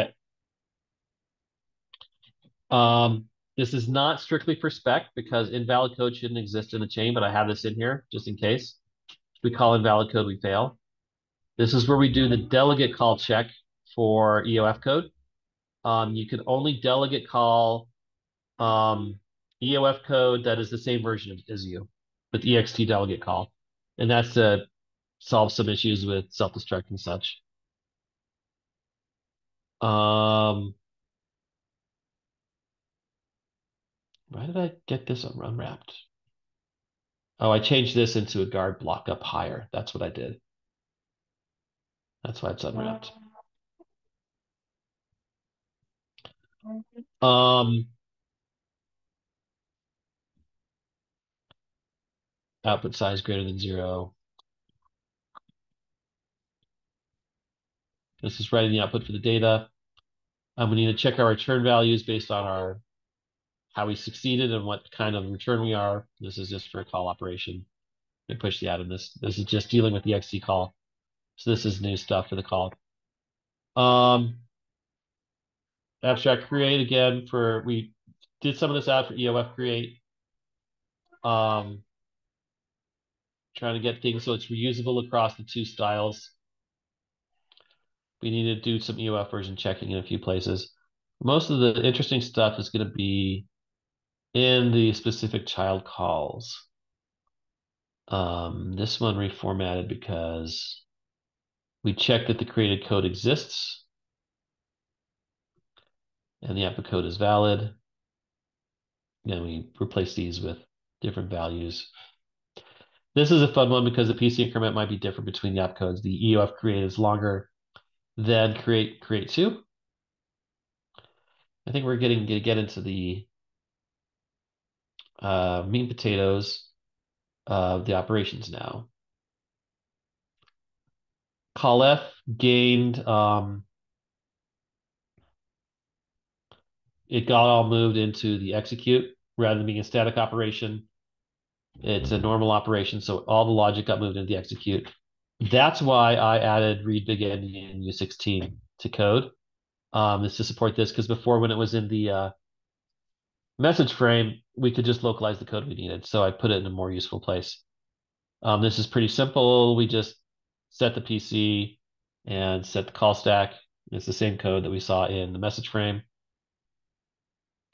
Um, this is not strictly for spec because invalid code shouldn't exist in the chain, but I have this in here just in case. We call invalid code, we fail. This is where we do the delegate call check for EOF code. Um, you can only delegate call um, EOF code that is the same version as you with ext delegate call. And that's to solve some issues with self-destruct and such. Um, why did I get this unwrapped? Oh, I changed this into a guard block up higher. That's what I did. That's why it's unwrapped. Um, output size greater than zero. This is writing the output for the data. Um, we need to check our return values based on our how we succeeded and what kind of return we are. This is just for a call operation. We push the atom. This this is just dealing with the XT call. So this is new stuff for the call. Um, abstract create again for we did some of this out for EOF create. Um, trying to get things so it's reusable across the two styles. We need to do some EOF version checking in a few places. Most of the interesting stuff is going to be in the specific child calls. Um, this one reformatted because we check that the created code exists and the output code is valid. And we replace these with different values. This is a fun one because the PC increment might be different between the opcodes. The EOF create is longer than create create two. I think we're getting to get into the uh, meat and potatoes of the operations now. Callf gained um, it got all moved into the execute rather than being a static operation. It's a normal operation, so all the logic got moved into the execute. That's why I added read big endian U16 to code. Um, is to support this because before when it was in the uh, message frame, we could just localize the code we needed. So I put it in a more useful place. Um, this is pretty simple. We just set the PC and set the call stack. It's the same code that we saw in the message frame.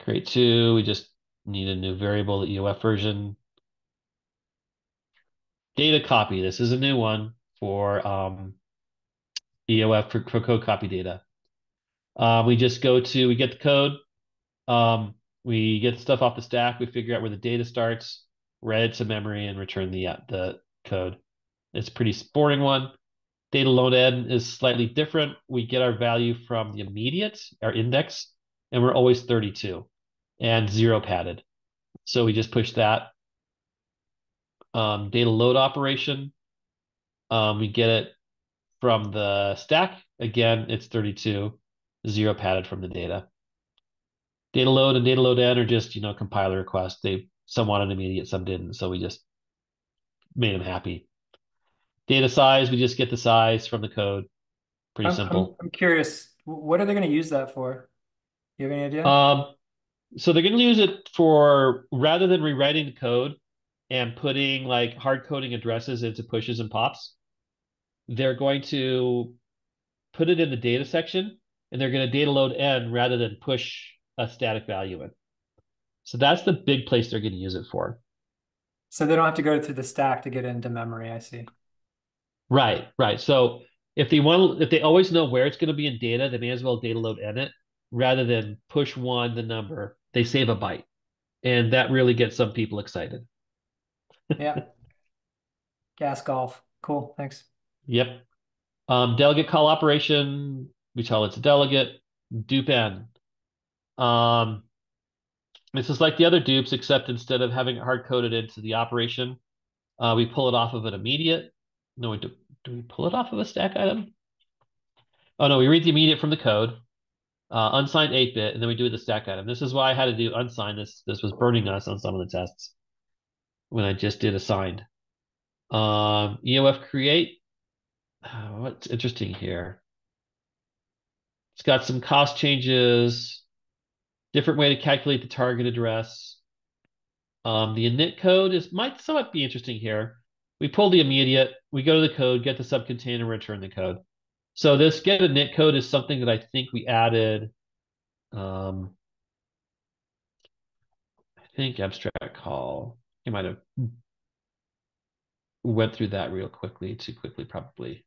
Create two, we just need a new variable, the EOF version. Data copy, this is a new one for um, EOF for, for code copy data. Uh, we just go to, we get the code, um, we get the stuff off the stack, we figure out where the data starts, read to memory, and return the, uh, the code. It's pretty boring one. Data load n is slightly different. We get our value from the immediate, our index, and we're always 32 and zero padded. So we just push that. Um, data load operation, um, we get it from the stack. Again, it's 32, zero padded from the data. Data load and data load n are just, you know, compiler requests. They some wanted immediate, some didn't. So we just made them happy. Data size, we just get the size from the code. Pretty I'm, simple. I'm, I'm curious, what are they going to use that for? You have any idea? Um, so they're going to use it for rather than rewriting the code and putting like hard coding addresses into pushes and pops, they're going to put it in the data section and they're going to data load n rather than push a static value in. So that's the big place they're going to use it for. So they don't have to go through the stack to get into memory, I see. Right, right. So if they want, if they always know where it's going to be in data, they may as well data load n it rather than push one the number. They save a byte, and that really gets some people excited. Yeah. Gas golf. Cool. Thanks. Yep. Um, delegate call operation. We tell it's a delegate. Dupe n. Um, this is like the other dupes, except instead of having it hard coded into the operation, uh, we pull it off of an immediate. No, we do, do we pull it off of a stack item? Oh no, we read the immediate from the code. uh, unsigned 8-bit, and then we do the stack item. This is why I had to do unsigned. This this was burning us on some of the tests when I just did assigned. Um, EOF create. Uh, what's interesting here? It's got some cost changes, different way to calculate the target address. Um, the init code is might somewhat be interesting here. We pull the immediate, we go to the code, get the subcontainer, return the code. So this get init code is something that I think we added. Um, I think abstract call. You might have went through that real quickly, too quickly probably.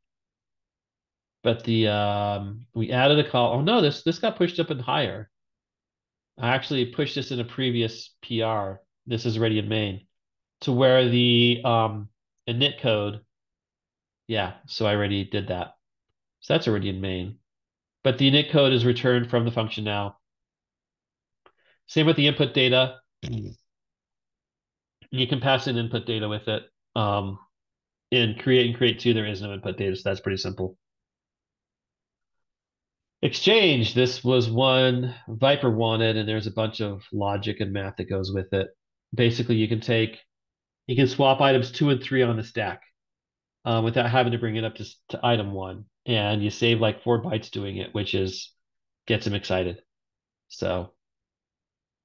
But the um, we added a call. Oh no, this this got pushed up and higher. I actually pushed this in a previous PR. This is already in main to where the um, init code. Yeah, so I already did that. So that's already in main. But the init code is returned from the function now. Same with the input data. You can pass in input data with it. Um, in create and create two, there is no input data, so that's pretty simple. Exchange, this was one Vyper wanted, and there's a bunch of logic and math that goes with it. Basically, you can take, you can swap items two and three on the stack um, without having to bring it up to, to item one. And you save like four bytes doing it, which is gets him excited. So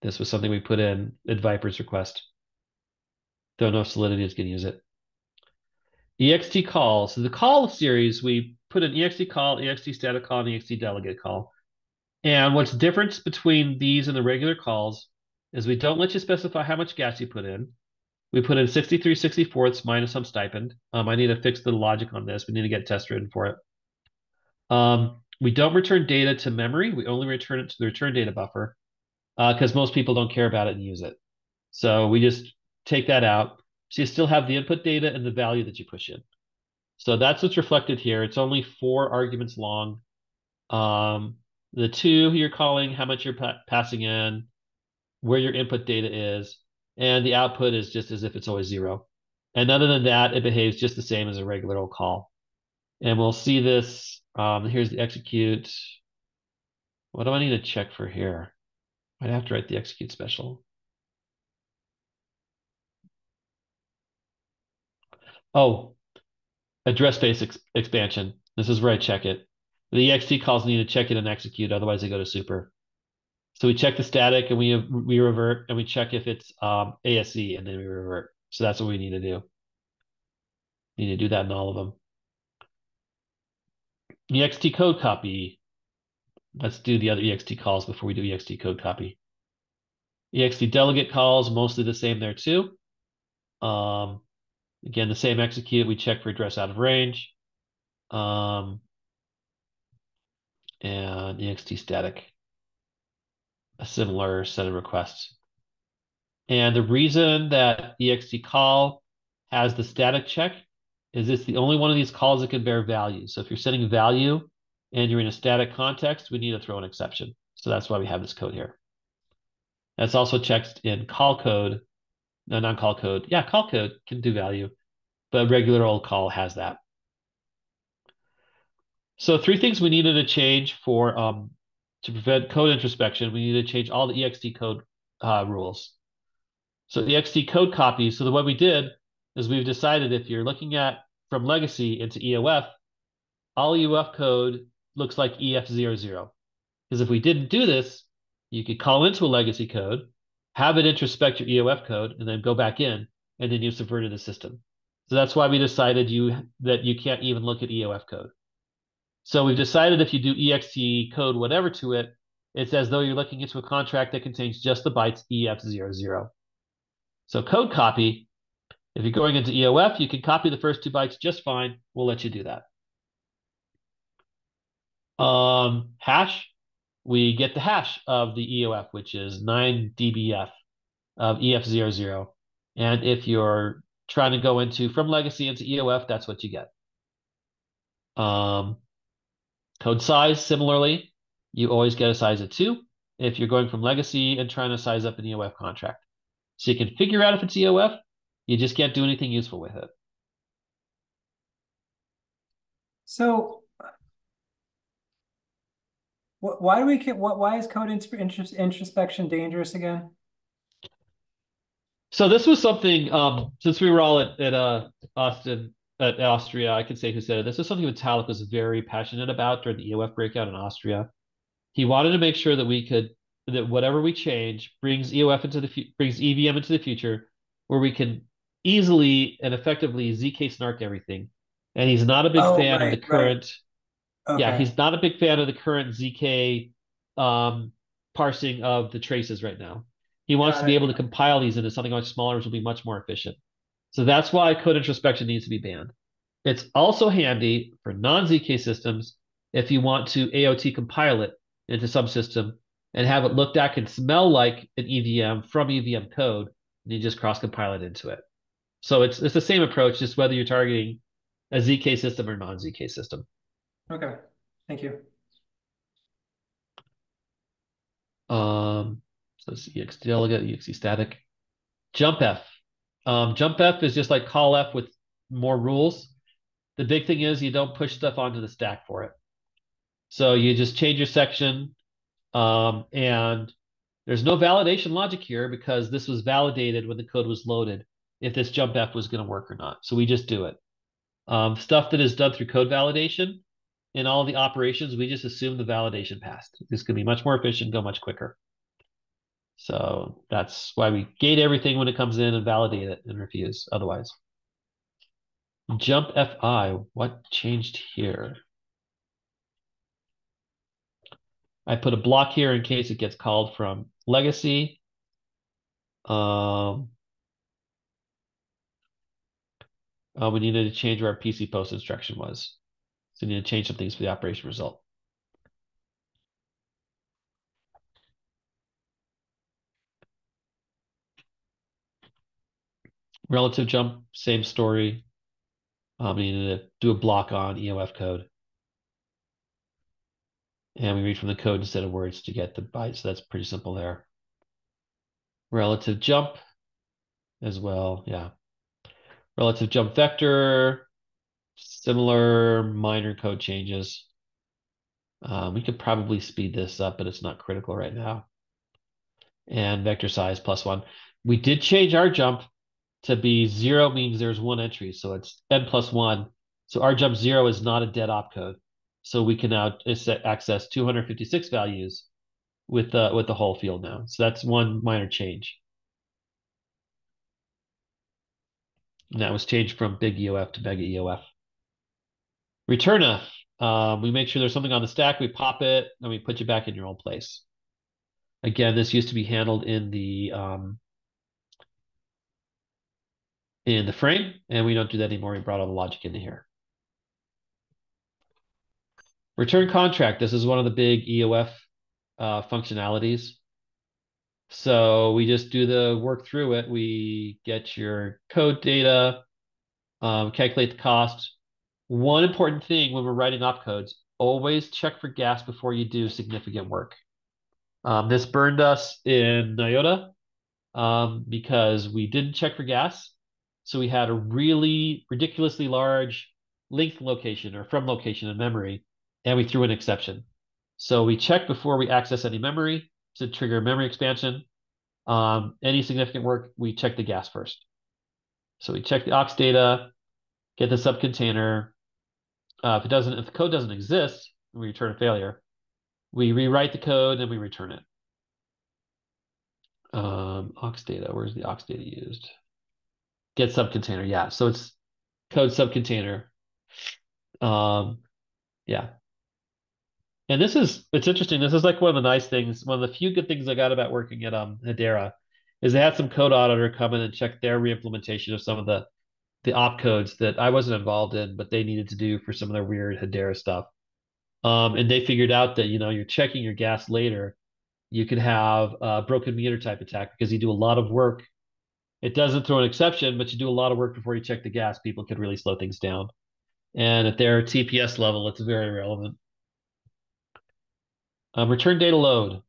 this was something we put in at Vyper's request. Don't know if Solidity is going to use it. ext call. So the call series, we put an ext call, ext static call, and ext delegate call. And what's the difference between these and the regular calls is we don't let you specify how much gas you put in. We put in 63 64ths minus some stipend. Um, I need to fix the logic on this. We need to get test written for it. Um, we don't return data to memory. We only return it to the return data buffer because uh, most people don't care about it and use it. So we just take that out. So you still have the input data and the value that you push in. So that's what's reflected here. It's only four arguments long. Um, the two you're calling, how much you're pa passing in, where your input data is, and the output is just as if it's always zero. And other than that, it behaves just the same as a regular old call. And we'll see this. Um, here's the execute. What do I need to check for here? I'd have to write the execute special. Oh, address space ex expansion. This is where I check it. The ext calls need to check it and execute, otherwise they go to super. So we check the static and we we revert and we check if it's um, ASE and then we revert. So that's what we need to do. We Need to do that in all of them. ext code copy. Let's do the other ext calls before we do ext code copy. ext delegate calls, mostly the same there too. Um, again, the same execute. We check for address out of range. Um, and ext static a similar set of requests. And the reason that ext call has the static check is it's the only one of these calls that can bear value. So if you're setting value and you're in a static context, we need to throw an exception. So that's why we have this code here. That's also checked in call code, no, non-call code. Yeah, call code can do value, but regular old call has that. So three things we needed to change for um, to prevent code introspection, we need to change all the ext code uh, rules. So the ext code copy, so the, what we did is we've decided if you're looking at from legacy into EOF, all EOF code looks like EF00. Because if we didn't do this, you could call into a legacy code, have it introspect your EOF code, and then go back in, and then you've subverted the system. So that's why we decided you that you can't even look at EOF code. So we've decided if you do ext code whatever to it, it's as though you're looking into a contract that contains just the bytes EF00. So code copy, if you're going into EOF, you can copy the first two bytes just fine. We'll let you do that. Um, hash, we get the hash of the EOF, which is 9 dBF of EF00. And if you're trying to go into from legacy into EOF, that's what you get. Um, Code size, similarly, you always get a size of two if you're going from legacy and trying to size up an EOF contract. So you can figure out if it's EOF, you just can't do anything useful with it. So Why do we, wh- why is code introspection dangerous again? So this was something, um, since we were all at, at uh, Austin, at Austria, I can say who said it. This is something Vitalik was very passionate about during the EOF breakout in Austria. He wanted to make sure that we could, that whatever we change brings EOF into the, brings EVM into the future, where we can easily and effectively ZK snark everything. And he's not a big Oh, fan of right, the right. Yeah, Okay. he's not a big fan of the current ZK um, parsing of the traces right now. He wants Got to be it. able to compile these into something much smaller, which will be much more efficient. So that's why code introspection needs to be banned. It's also handy for non-ZK systems if you want to AOT compile it into some system and have it looked at and smell like an EVM from EVM code, and you just cross compile it into it. So it's it's the same approach, just whether you're targeting a ZK system or non-ZK system. Okay, thank you. Um, so it's ex delegate, exe static. Jump F. Um, jump F is just like call F with more rules. The big thing is you don't push stuff onto the stack for it. So you just change your section, um, and there's no validation logic here because this was validated when the code was loaded if this jump F was going to work or not. So we just do it. Um, stuff that is done through code validation in all the operations, we just assume the validation passed. This could be much more efficient, go much quicker. So that's why we gate everything when it comes in and validate it and refuse otherwise. Jump FI, what changed here? I put a block here in case it gets called from legacy. Um, uh, we needed to change where our PC post instruction was. So we need to change some things for the operation result. Relative jump, same story. Um, we need to do a block on EOF code. And we read from the code instead of words to get the byte. So that's pretty simple there. Relative jump as well. Yeah. Relative jump vector, similar minor code changes. Um, we could probably speed this up, but it's not critical right now. And vector size plus one. We did change our jump to be zero means there's one entry. So it's n plus one. So our jump zero is not a dead opcode. So we can now access 256 values with the with the whole field now. So that's one minor change. And that was changed from big EOF to mega EOF. Returnf. Um, we make sure there's something on the stack, we pop it, and we put you back in your old place. Again, this used to be handled in the um, in the frame, and we don't do that anymore. We brought all the logic into here. Return contract. This is one of the big EOF uh, functionalities. So we just do the work through it. We get your code data, um, calculate the cost. One important thing when we're writing opcodes, always check for gas before you do significant work. Um, this burned us in Nyota um, because we didn't check for gas. So we had a really ridiculously large link location or from location in memory, and we threw an exception. So we check before we access any memory to trigger memory expansion. Um, any significant work, we check the gas first. So we check the aux data, get the subcontainer. Uh, if it doesn't, if the code doesn't exist, we return a failure. We rewrite the code and we return it. Um, aux data, where's the aux data used? Get subcontainer, yeah. So it's code subcontainer. Um, yeah. And this is it's interesting. This is like one of the nice things, one of the few good things I got about working at um Hedera is they had some code auditor come in and check their reimplementation of some of the the opcodes that I wasn't involved in, but they needed to do for some of their weird Hedera stuff. Um, and they figured out that you know you're checking your gas later, you could have a broken meter type attack because you do a lot of work. It doesn't throw an exception, but you do a lot of work before you check the gas. People could really slow things down. And at their TPS level, it's very relevant. Um, return data load.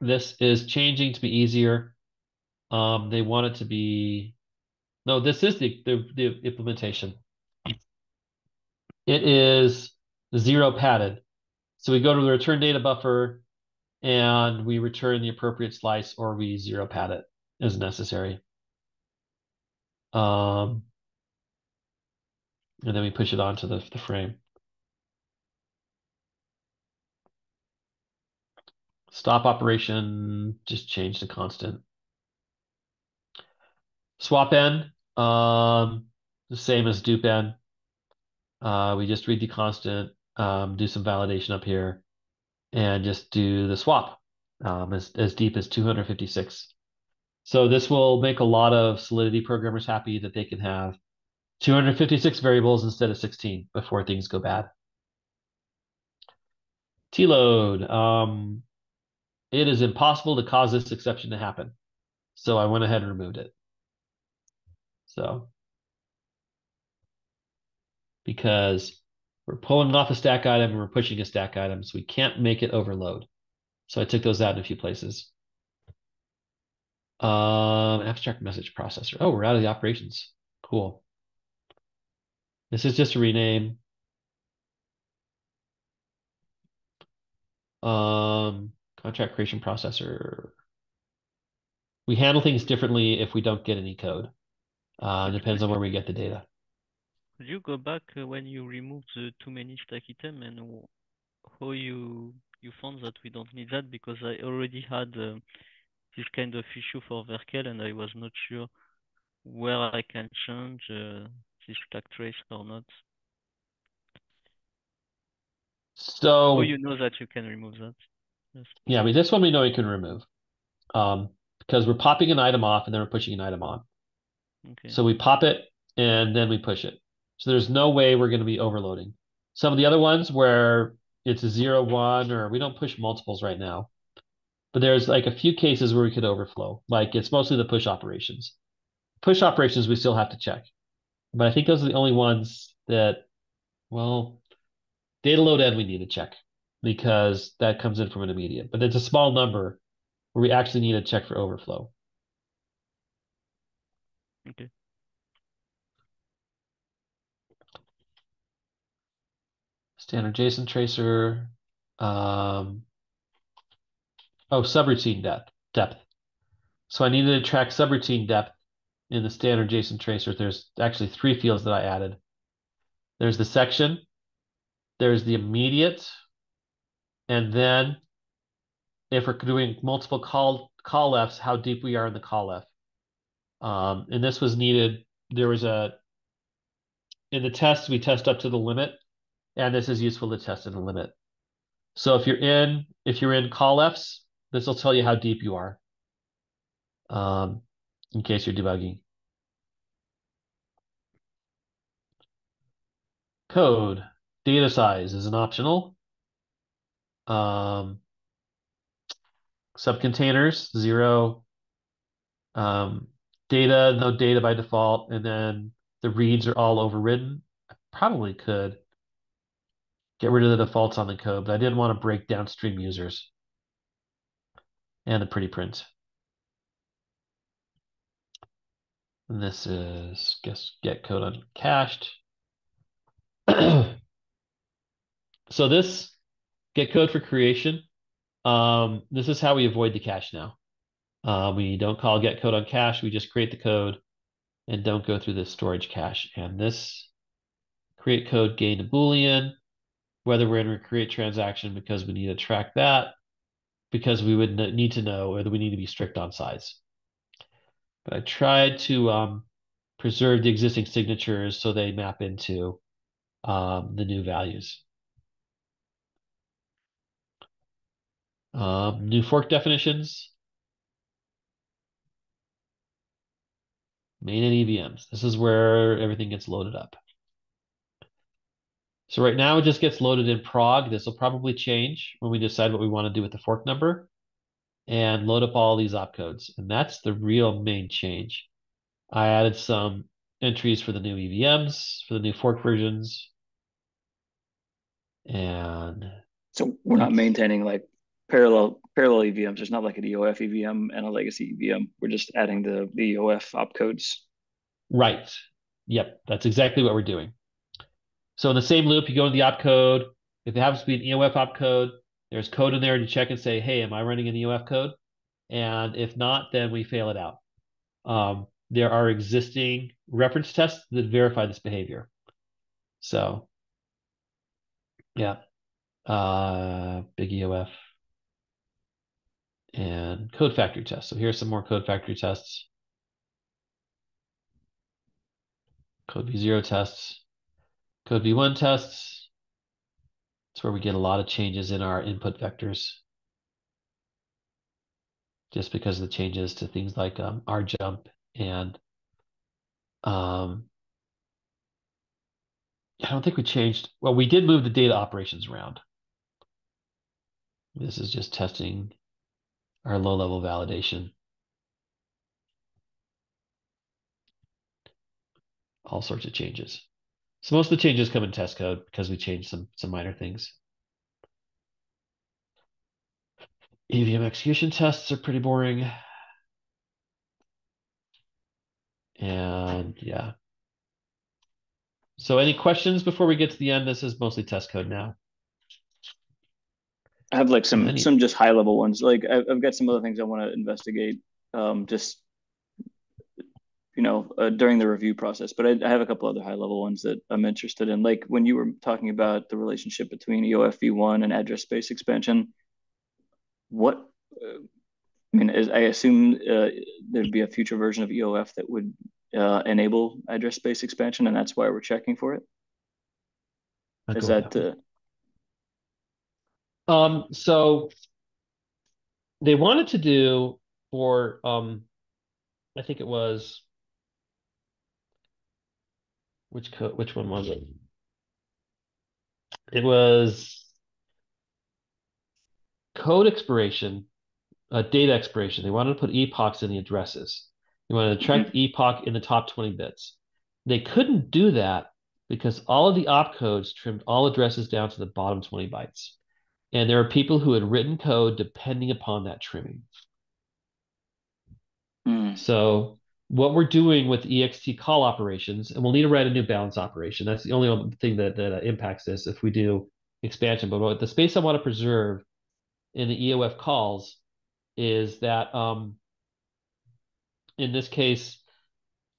This is changing to be easier. Um, they want it to be, no, this is the, the, the implementation. It is zero padded. So we go to the return data buffer and we return the appropriate slice or we zero pad it as necessary. Um, and then we push it onto the, the frame. Stop operation, just change the constant. Swap n, um, the same as dupe n. Uh, we just read the constant, um, do some validation up here, and just do the swap um, as, as deep as 256. So this will make a lot of Solidity programmers happy that they can have 256 variables instead of 16 before things go bad. T-load. Um, it is impossible to cause this exception to happen. So I went ahead and removed it. So because we're pulling off a stack item and we're pushing a stack item, so we can't make it overload. So I took those out in a few places. Um, abstract message processor. Oh, we're out of the operations. Cool. This is just a rename. Um, contract creation processor. We handle things differently if we don't get any code. Uh, depends on where we get the data. Could you go back uh, when you removed the too many stack item and how you you found that we don't need that because I already had uh, this kind of issue for Verkle and I was not sure where I can change uh, this stack trace or not. So Oh, you know that you can remove that. Yes. yeah, I mean this one we know we can remove. Um, because we're popping an item off and then we're pushing an item on. Okay. So we pop it and then we push it. So there's no way we're going to be overloading. Some of the other ones where it's a zero one or we don't push multiples right now. But there's like a few cases where we could overflow. Like it's mostly the push operations. Push operations we still have to check. But I think those are the only ones that, well, data load n we need to check because that comes in from an immediate. But it's a small number where we actually need to check for overflow. Okay. Standard JSON tracer. Um, oh, subroutine depth. Depth. So I needed to track subroutine depth in the standard JSON tracer. There's actually three fields that I added. There's the section, there's the immediate, and then if we're doing multiple call call how deep we are in the call Um, and this was needed. There was a in the test we test up to the limit, and this is useful to test in the limit. So if you're in if you're in call Fs, this will tell you how deep you are. Um, in case you're debugging. Code data size is an optional. Um, subcontainers zero. Um, data no data by default, and then the reads are all overridden. I probably could get rid of the defaults on the code, but I didn't want to break downstream users and the pretty print. And this is guess get code uncached. so this get code for creation. Um, this is how we avoid the cache now. Uh, we don't call get code on cache. We just create the code and don't go through the storage cache. And this create code gain a Boolean, whether we're in a create transaction because we need to track that, because we would need to know whether we need to be strict on size. But I tried to um, preserve the existing signatures so they map into um, the new values. Um, new fork definitions. Main and EVMs. This is where everything gets loaded up. So right now it just gets loaded in Prague. This will probably change when we decide what we want to do with the fork number and load up all these opcodes. And that's the real main change. I added some entries for the new EVMs, for the new fork versions. And so we're not maintaining like parallel parallel EVMs. There's not like an EOF EVM and a legacy EVM. We're just adding the, the EOF opcodes. Right. Yep. That's exactly what we're doing. So in the same loop, you go into the opcode, If it happens to be an EOF opcode, there's code in there to check and say, hey, am I running an EOF code? And if not, then we fail it out. Um, there are existing reference tests that verify this behavior. So, yeah, uh, big EOF and code factory tests. So here's some more code factory tests. Code v0 tests, code v1 tests. It's where we get a lot of changes in our input vectors. Just because of the changes to things like um, jump. and um, I don't think we changed. Well, we did move the data operations around. This is just testing our low level validation. All sorts of changes. So most of the changes come in test code because we changed some some minor things. EVM execution tests are pretty boring. And yeah. So any questions before we get to the end? This is mostly test code now. I have like some some just high level ones. Like I've, I've got some other things I want to investigate. Um, just you know uh, during the review process, but I, I, have a couple other high level ones that I'm interested in. Like when you were talking about the relationship between EOF v1 and address space expansion, what uh, I mean is I assume uh, there'd be a future version of EOF that would uh, enable address space expansion, and that's why we're checking for it. Is that uh, um, so they wanted to do for um, I think it was which code which one was it? It was code expiration, uh, data expiration. They wanted to put epochs in the addresses. They wanted to track mm-hmm. epoch in the top 20 bits. They couldn't do that because all of the opcodes trimmed all addresses down to the bottom 20 bytes. And there are people who had written code depending upon that trimming. Mm. So what we're doing with ext call operations, and we'll need to write a new balance operation. That's the only thing that, that impacts this if we do expansion. But what the space I want to preserve in the EOF calls is that um, in this case,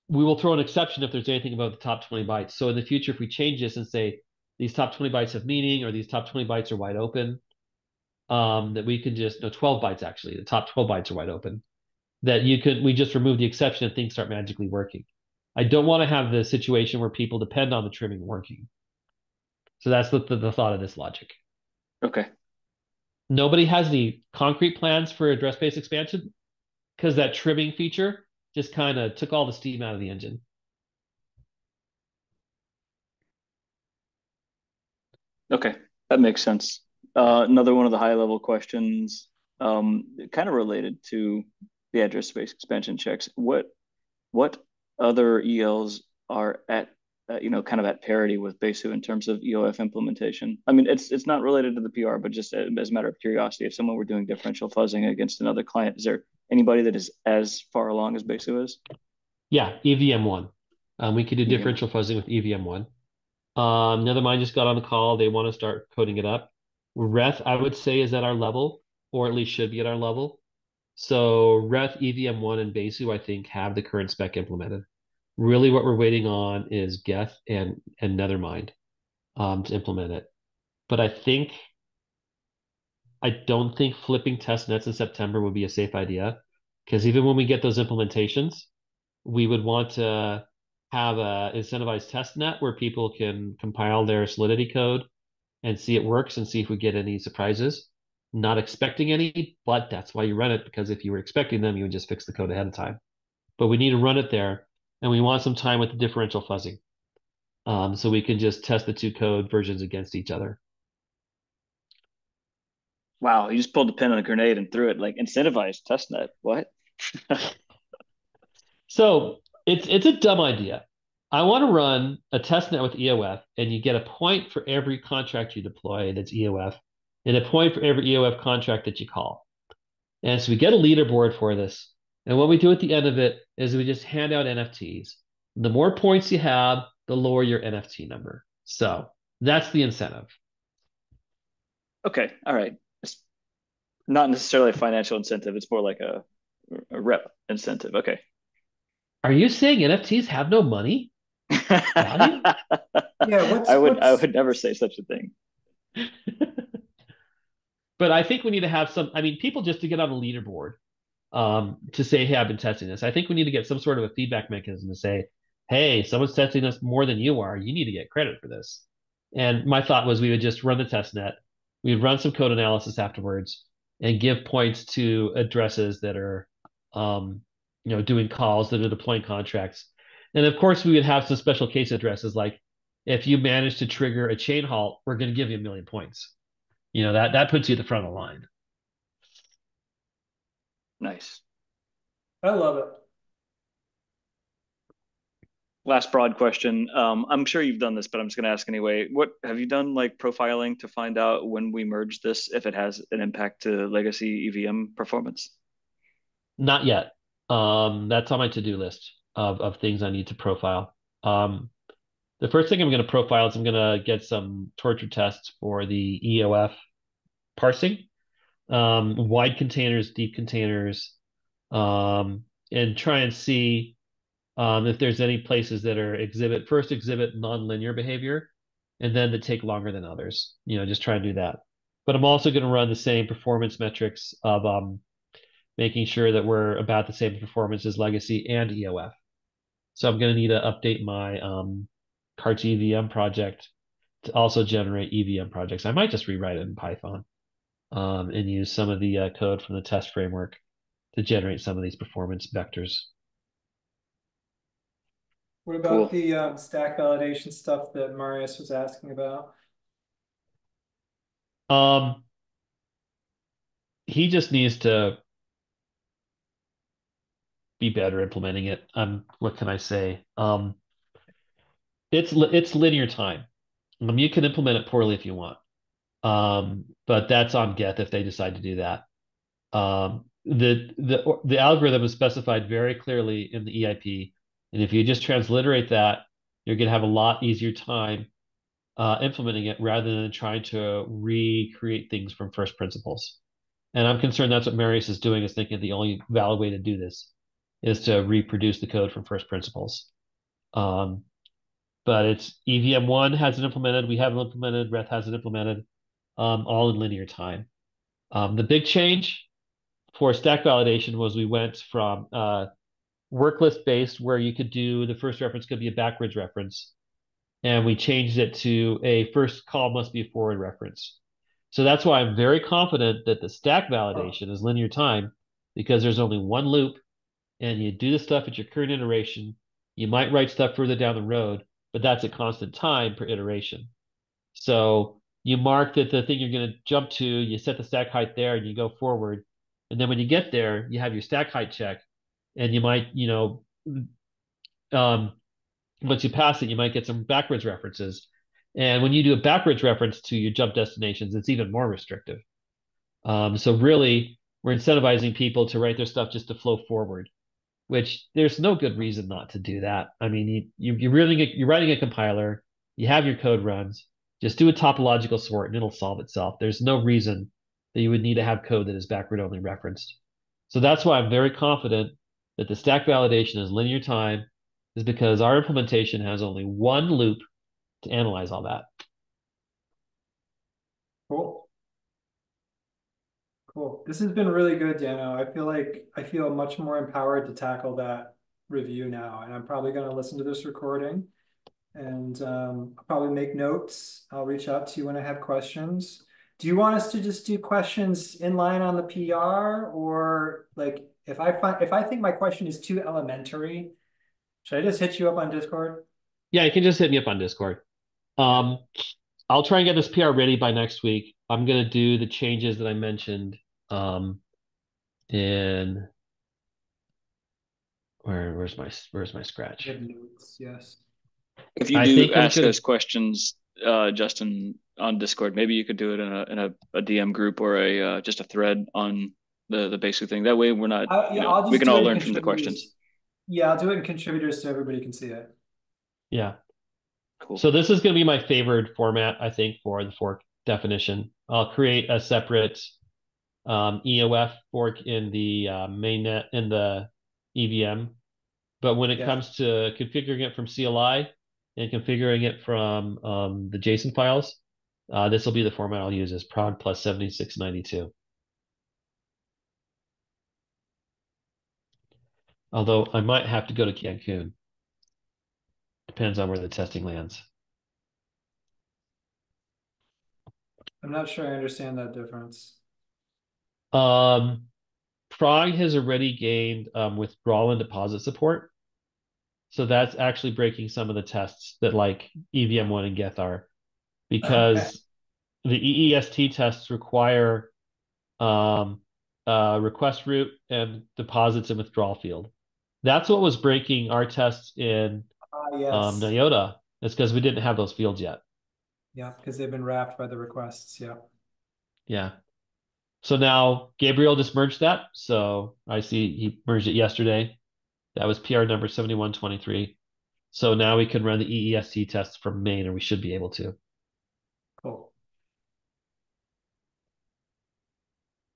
we will throw an exception if there's anything about the top 20 bytes. So in the future, if we change this and say these top 20 bytes have meaning or these top 20 bytes are wide open, um, that we can just, no, 12 bytes actually, the top 12 bytes are wide open, that you could, we just remove the exception and things start magically working. I don't want to have the situation where people depend on the trimming working. So that's the, the, the thought of this logic. Okay. Nobody has any concrete plans for address space expansion because that trimming feature just kind of took all the steam out of the engine. Okay, that makes sense. Uh, another one of the high level questions, um, kind of related to the address space expansion checks. What what other ELs are at uh, you know kind of at parity with Besu in terms of EOF implementation? I mean, it's it's not related to the PR, but just as a matter of curiosity, if someone were doing differential fuzzing against another client, is there anybody that is as far along as Besu is? Yeah, evmone. Um, we could do differential fuzzing with evmone. Um, Nethermind just got on the call. They want to start coding it up. Reth, I would say, is at our level, or at least should be at our level. So Reth, evmone, and Besu, I think, have the current spec implemented. Really, what we're waiting on is Geth and and Nethermind um, to implement it. But I think I don't think flipping test nets in September would be a safe idea because even when we get those implementations, we would want to have a incentivized test net where people can compile their Solidity code and see it works and see if we get any surprises. Not expecting any, but that's why you run it because if you were expecting them, you would just fix the code ahead of time. But we need to run it there, and we want some time with the differential fuzzing, um, so we can just test the two code versions against each other. Wow, you just pulled the pin on a grenade and threw it like incentivized testnet. What? so it's it's a dumb idea. I want to run a testnet with EOF, and you get a point for every contract you deploy that's EOF, and a point for every EOF contract that you call. And so we get a leaderboard for this. And what we do at the end of it is we just hand out NFTs. The more points you have, the lower your NFT number. So that's the incentive. Okay, all right. It's not necessarily a financial incentive. It's more like a, a rep incentive. Okay. Are you saying NFTs have no money? Yeah, what's- I would I would never say such a thing. but I think we need to have some. I mean, people just to get on a leaderboard, um, to say, "Hey, I've been testing this." I think we need to get some sort of a feedback mechanism to say, "Hey, someone's testing this more than you are. You need to get credit for this." And my thought was we would just run the test net, we'd run some code analysis afterwards, and give points to addresses that are, um, you know, doing calls that are deploying contracts. And of course, we would have some special case addresses like if you manage to trigger a chain halt, we're going to give you a million points. You know, that that puts you at the front of the line. Nice. I love it. Last broad question. Um, I'm sure you've done this, but I'm just going to ask anyway. What have you done like profiling to find out when we merge this if it has an impact to legacy EVM performance? Not yet. Um, that's on my to-do list of, of things I need to profile. Um, the first thing I'm going to profile is I'm going to get some torture tests for the EOF parsing, um, wide containers, deep containers, um, and try and see um, if there's any places that are exhibit first exhibit nonlinear behavior, and then that take longer than others. You know, just try and do that. But I'm also going to run the same performance metrics of um, making sure that we're about the same performance as legacy and EOF. So I'm going to need to update my um, Carts EVM project to also generate EVM projects. I might just rewrite it in Python um, and use some of the uh, code from the test framework to generate some of these performance vectors. What about Cool. the um, stack validation stuff that Marius was asking about? Um, he just needs to be better implementing it. Um, what can I say? Um, it's it's linear time. Um, you can implement it poorly if you want. Um, but that's on Geth if they decide to do that. Um, the the the algorithm is specified very clearly in the EIP, and if you just transliterate that, you're going to have a lot easier time uh, implementing it rather than trying to recreate things from first principles. And I'm concerned that's what Marius is doing, is thinking the only valid way to do this is to reproduce the code from first principles. Um, but it's evmone has it implemented, we have it implemented, Reth has it implemented, um, all in linear time. Um, the big change for stack validation was we went from uh, work list based, where you could do the first reference could be a backwards reference, and we changed it to a first call must be a forward reference. So that's why I'm very confident that the stack validation is linear time because there's only one loop and you do the stuff at your current iteration. You might write stuff further down the road, but that's a constant time per iteration. So you mark that the thing you're going to jump to, you set the stack height there and you go forward. And then when you get there, you have your stack height check and you might, you know, um, once you pass it, you might get some backwards references. And when you do a backwards reference to your jump destinations, it's even more restrictive. Um, so really, we're incentivizing people to write their stuff just to flow forward, which there's no good reason not to do that. I mean, you, you you're really you're writing a compiler, you have your code runs, just do a topological sort and it'll solve itself. There's no reason that you would need to have code that is backward only referenced. So that's why I'm very confident that the stack validation is linear time, is because our implementation has only one loop to analyze all that. Cool. Cool. This has been really good, Danno. I feel like I feel much more empowered to tackle that review now, and I'm probably going to listen to this recording and um, I'll probably make notes. I'll reach out to you when I have questions. Do you want us to just do questions in line on the PR or like if I find if I think my question is too elementary, should I just hit you up on Discord? Yeah, you can just hit me up on Discord. Um, I'll try and get this PR ready by next week. I'm gonna do the changes that I mentioned. Um, in where where's my where's my scratch? Have notes, yes. If you do I'm ask gonna- questions, uh, Justin, on Discord, maybe you could do it in a in a, a DM group or a uh, just a thread on the the basic thing. That way, we're not. I, you know, we can all learn from the questions. Yeah, I'll do it in contributors so everybody can see it. Yeah. Cool. So this is gonna be my favorite format, I think, for the fork. definition. I'll create a separate um, EOF fork in the uh, mainnet in the EVM. But when it Yeah. comes to configuring it from CLI and configuring it from um, the JSON files, uh, this will be the format I'll use as Prague plus 7692. Although I might have to go to Cancun. Depends on where the testing lands. I'm not sure I understand that difference. Um, Prague has already gained um, withdrawal and deposit support. So that's actually breaking some of the tests that like evmone and Geth are because the EEST tests require um, uh, request route and deposits and withdrawal field. That's what was breaking our tests in Ah, um, yes, Nyota. It's because we didn't have those fields yet. yeah, because they've been wrapped by the requests, yeah. Yeah. So now Gabriel just merged that. So I see he merged it yesterday. That was PR number 7123. So now we can run the EEST tests from main, or we should be able to. Cool.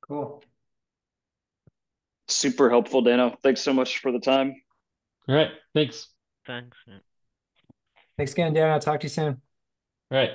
Cool. Super helpful, Danno. Thanks so much for the time. All right. Thanks. Thanks. yeah. Thanks again, Dan. I'll talk to you soon. All right.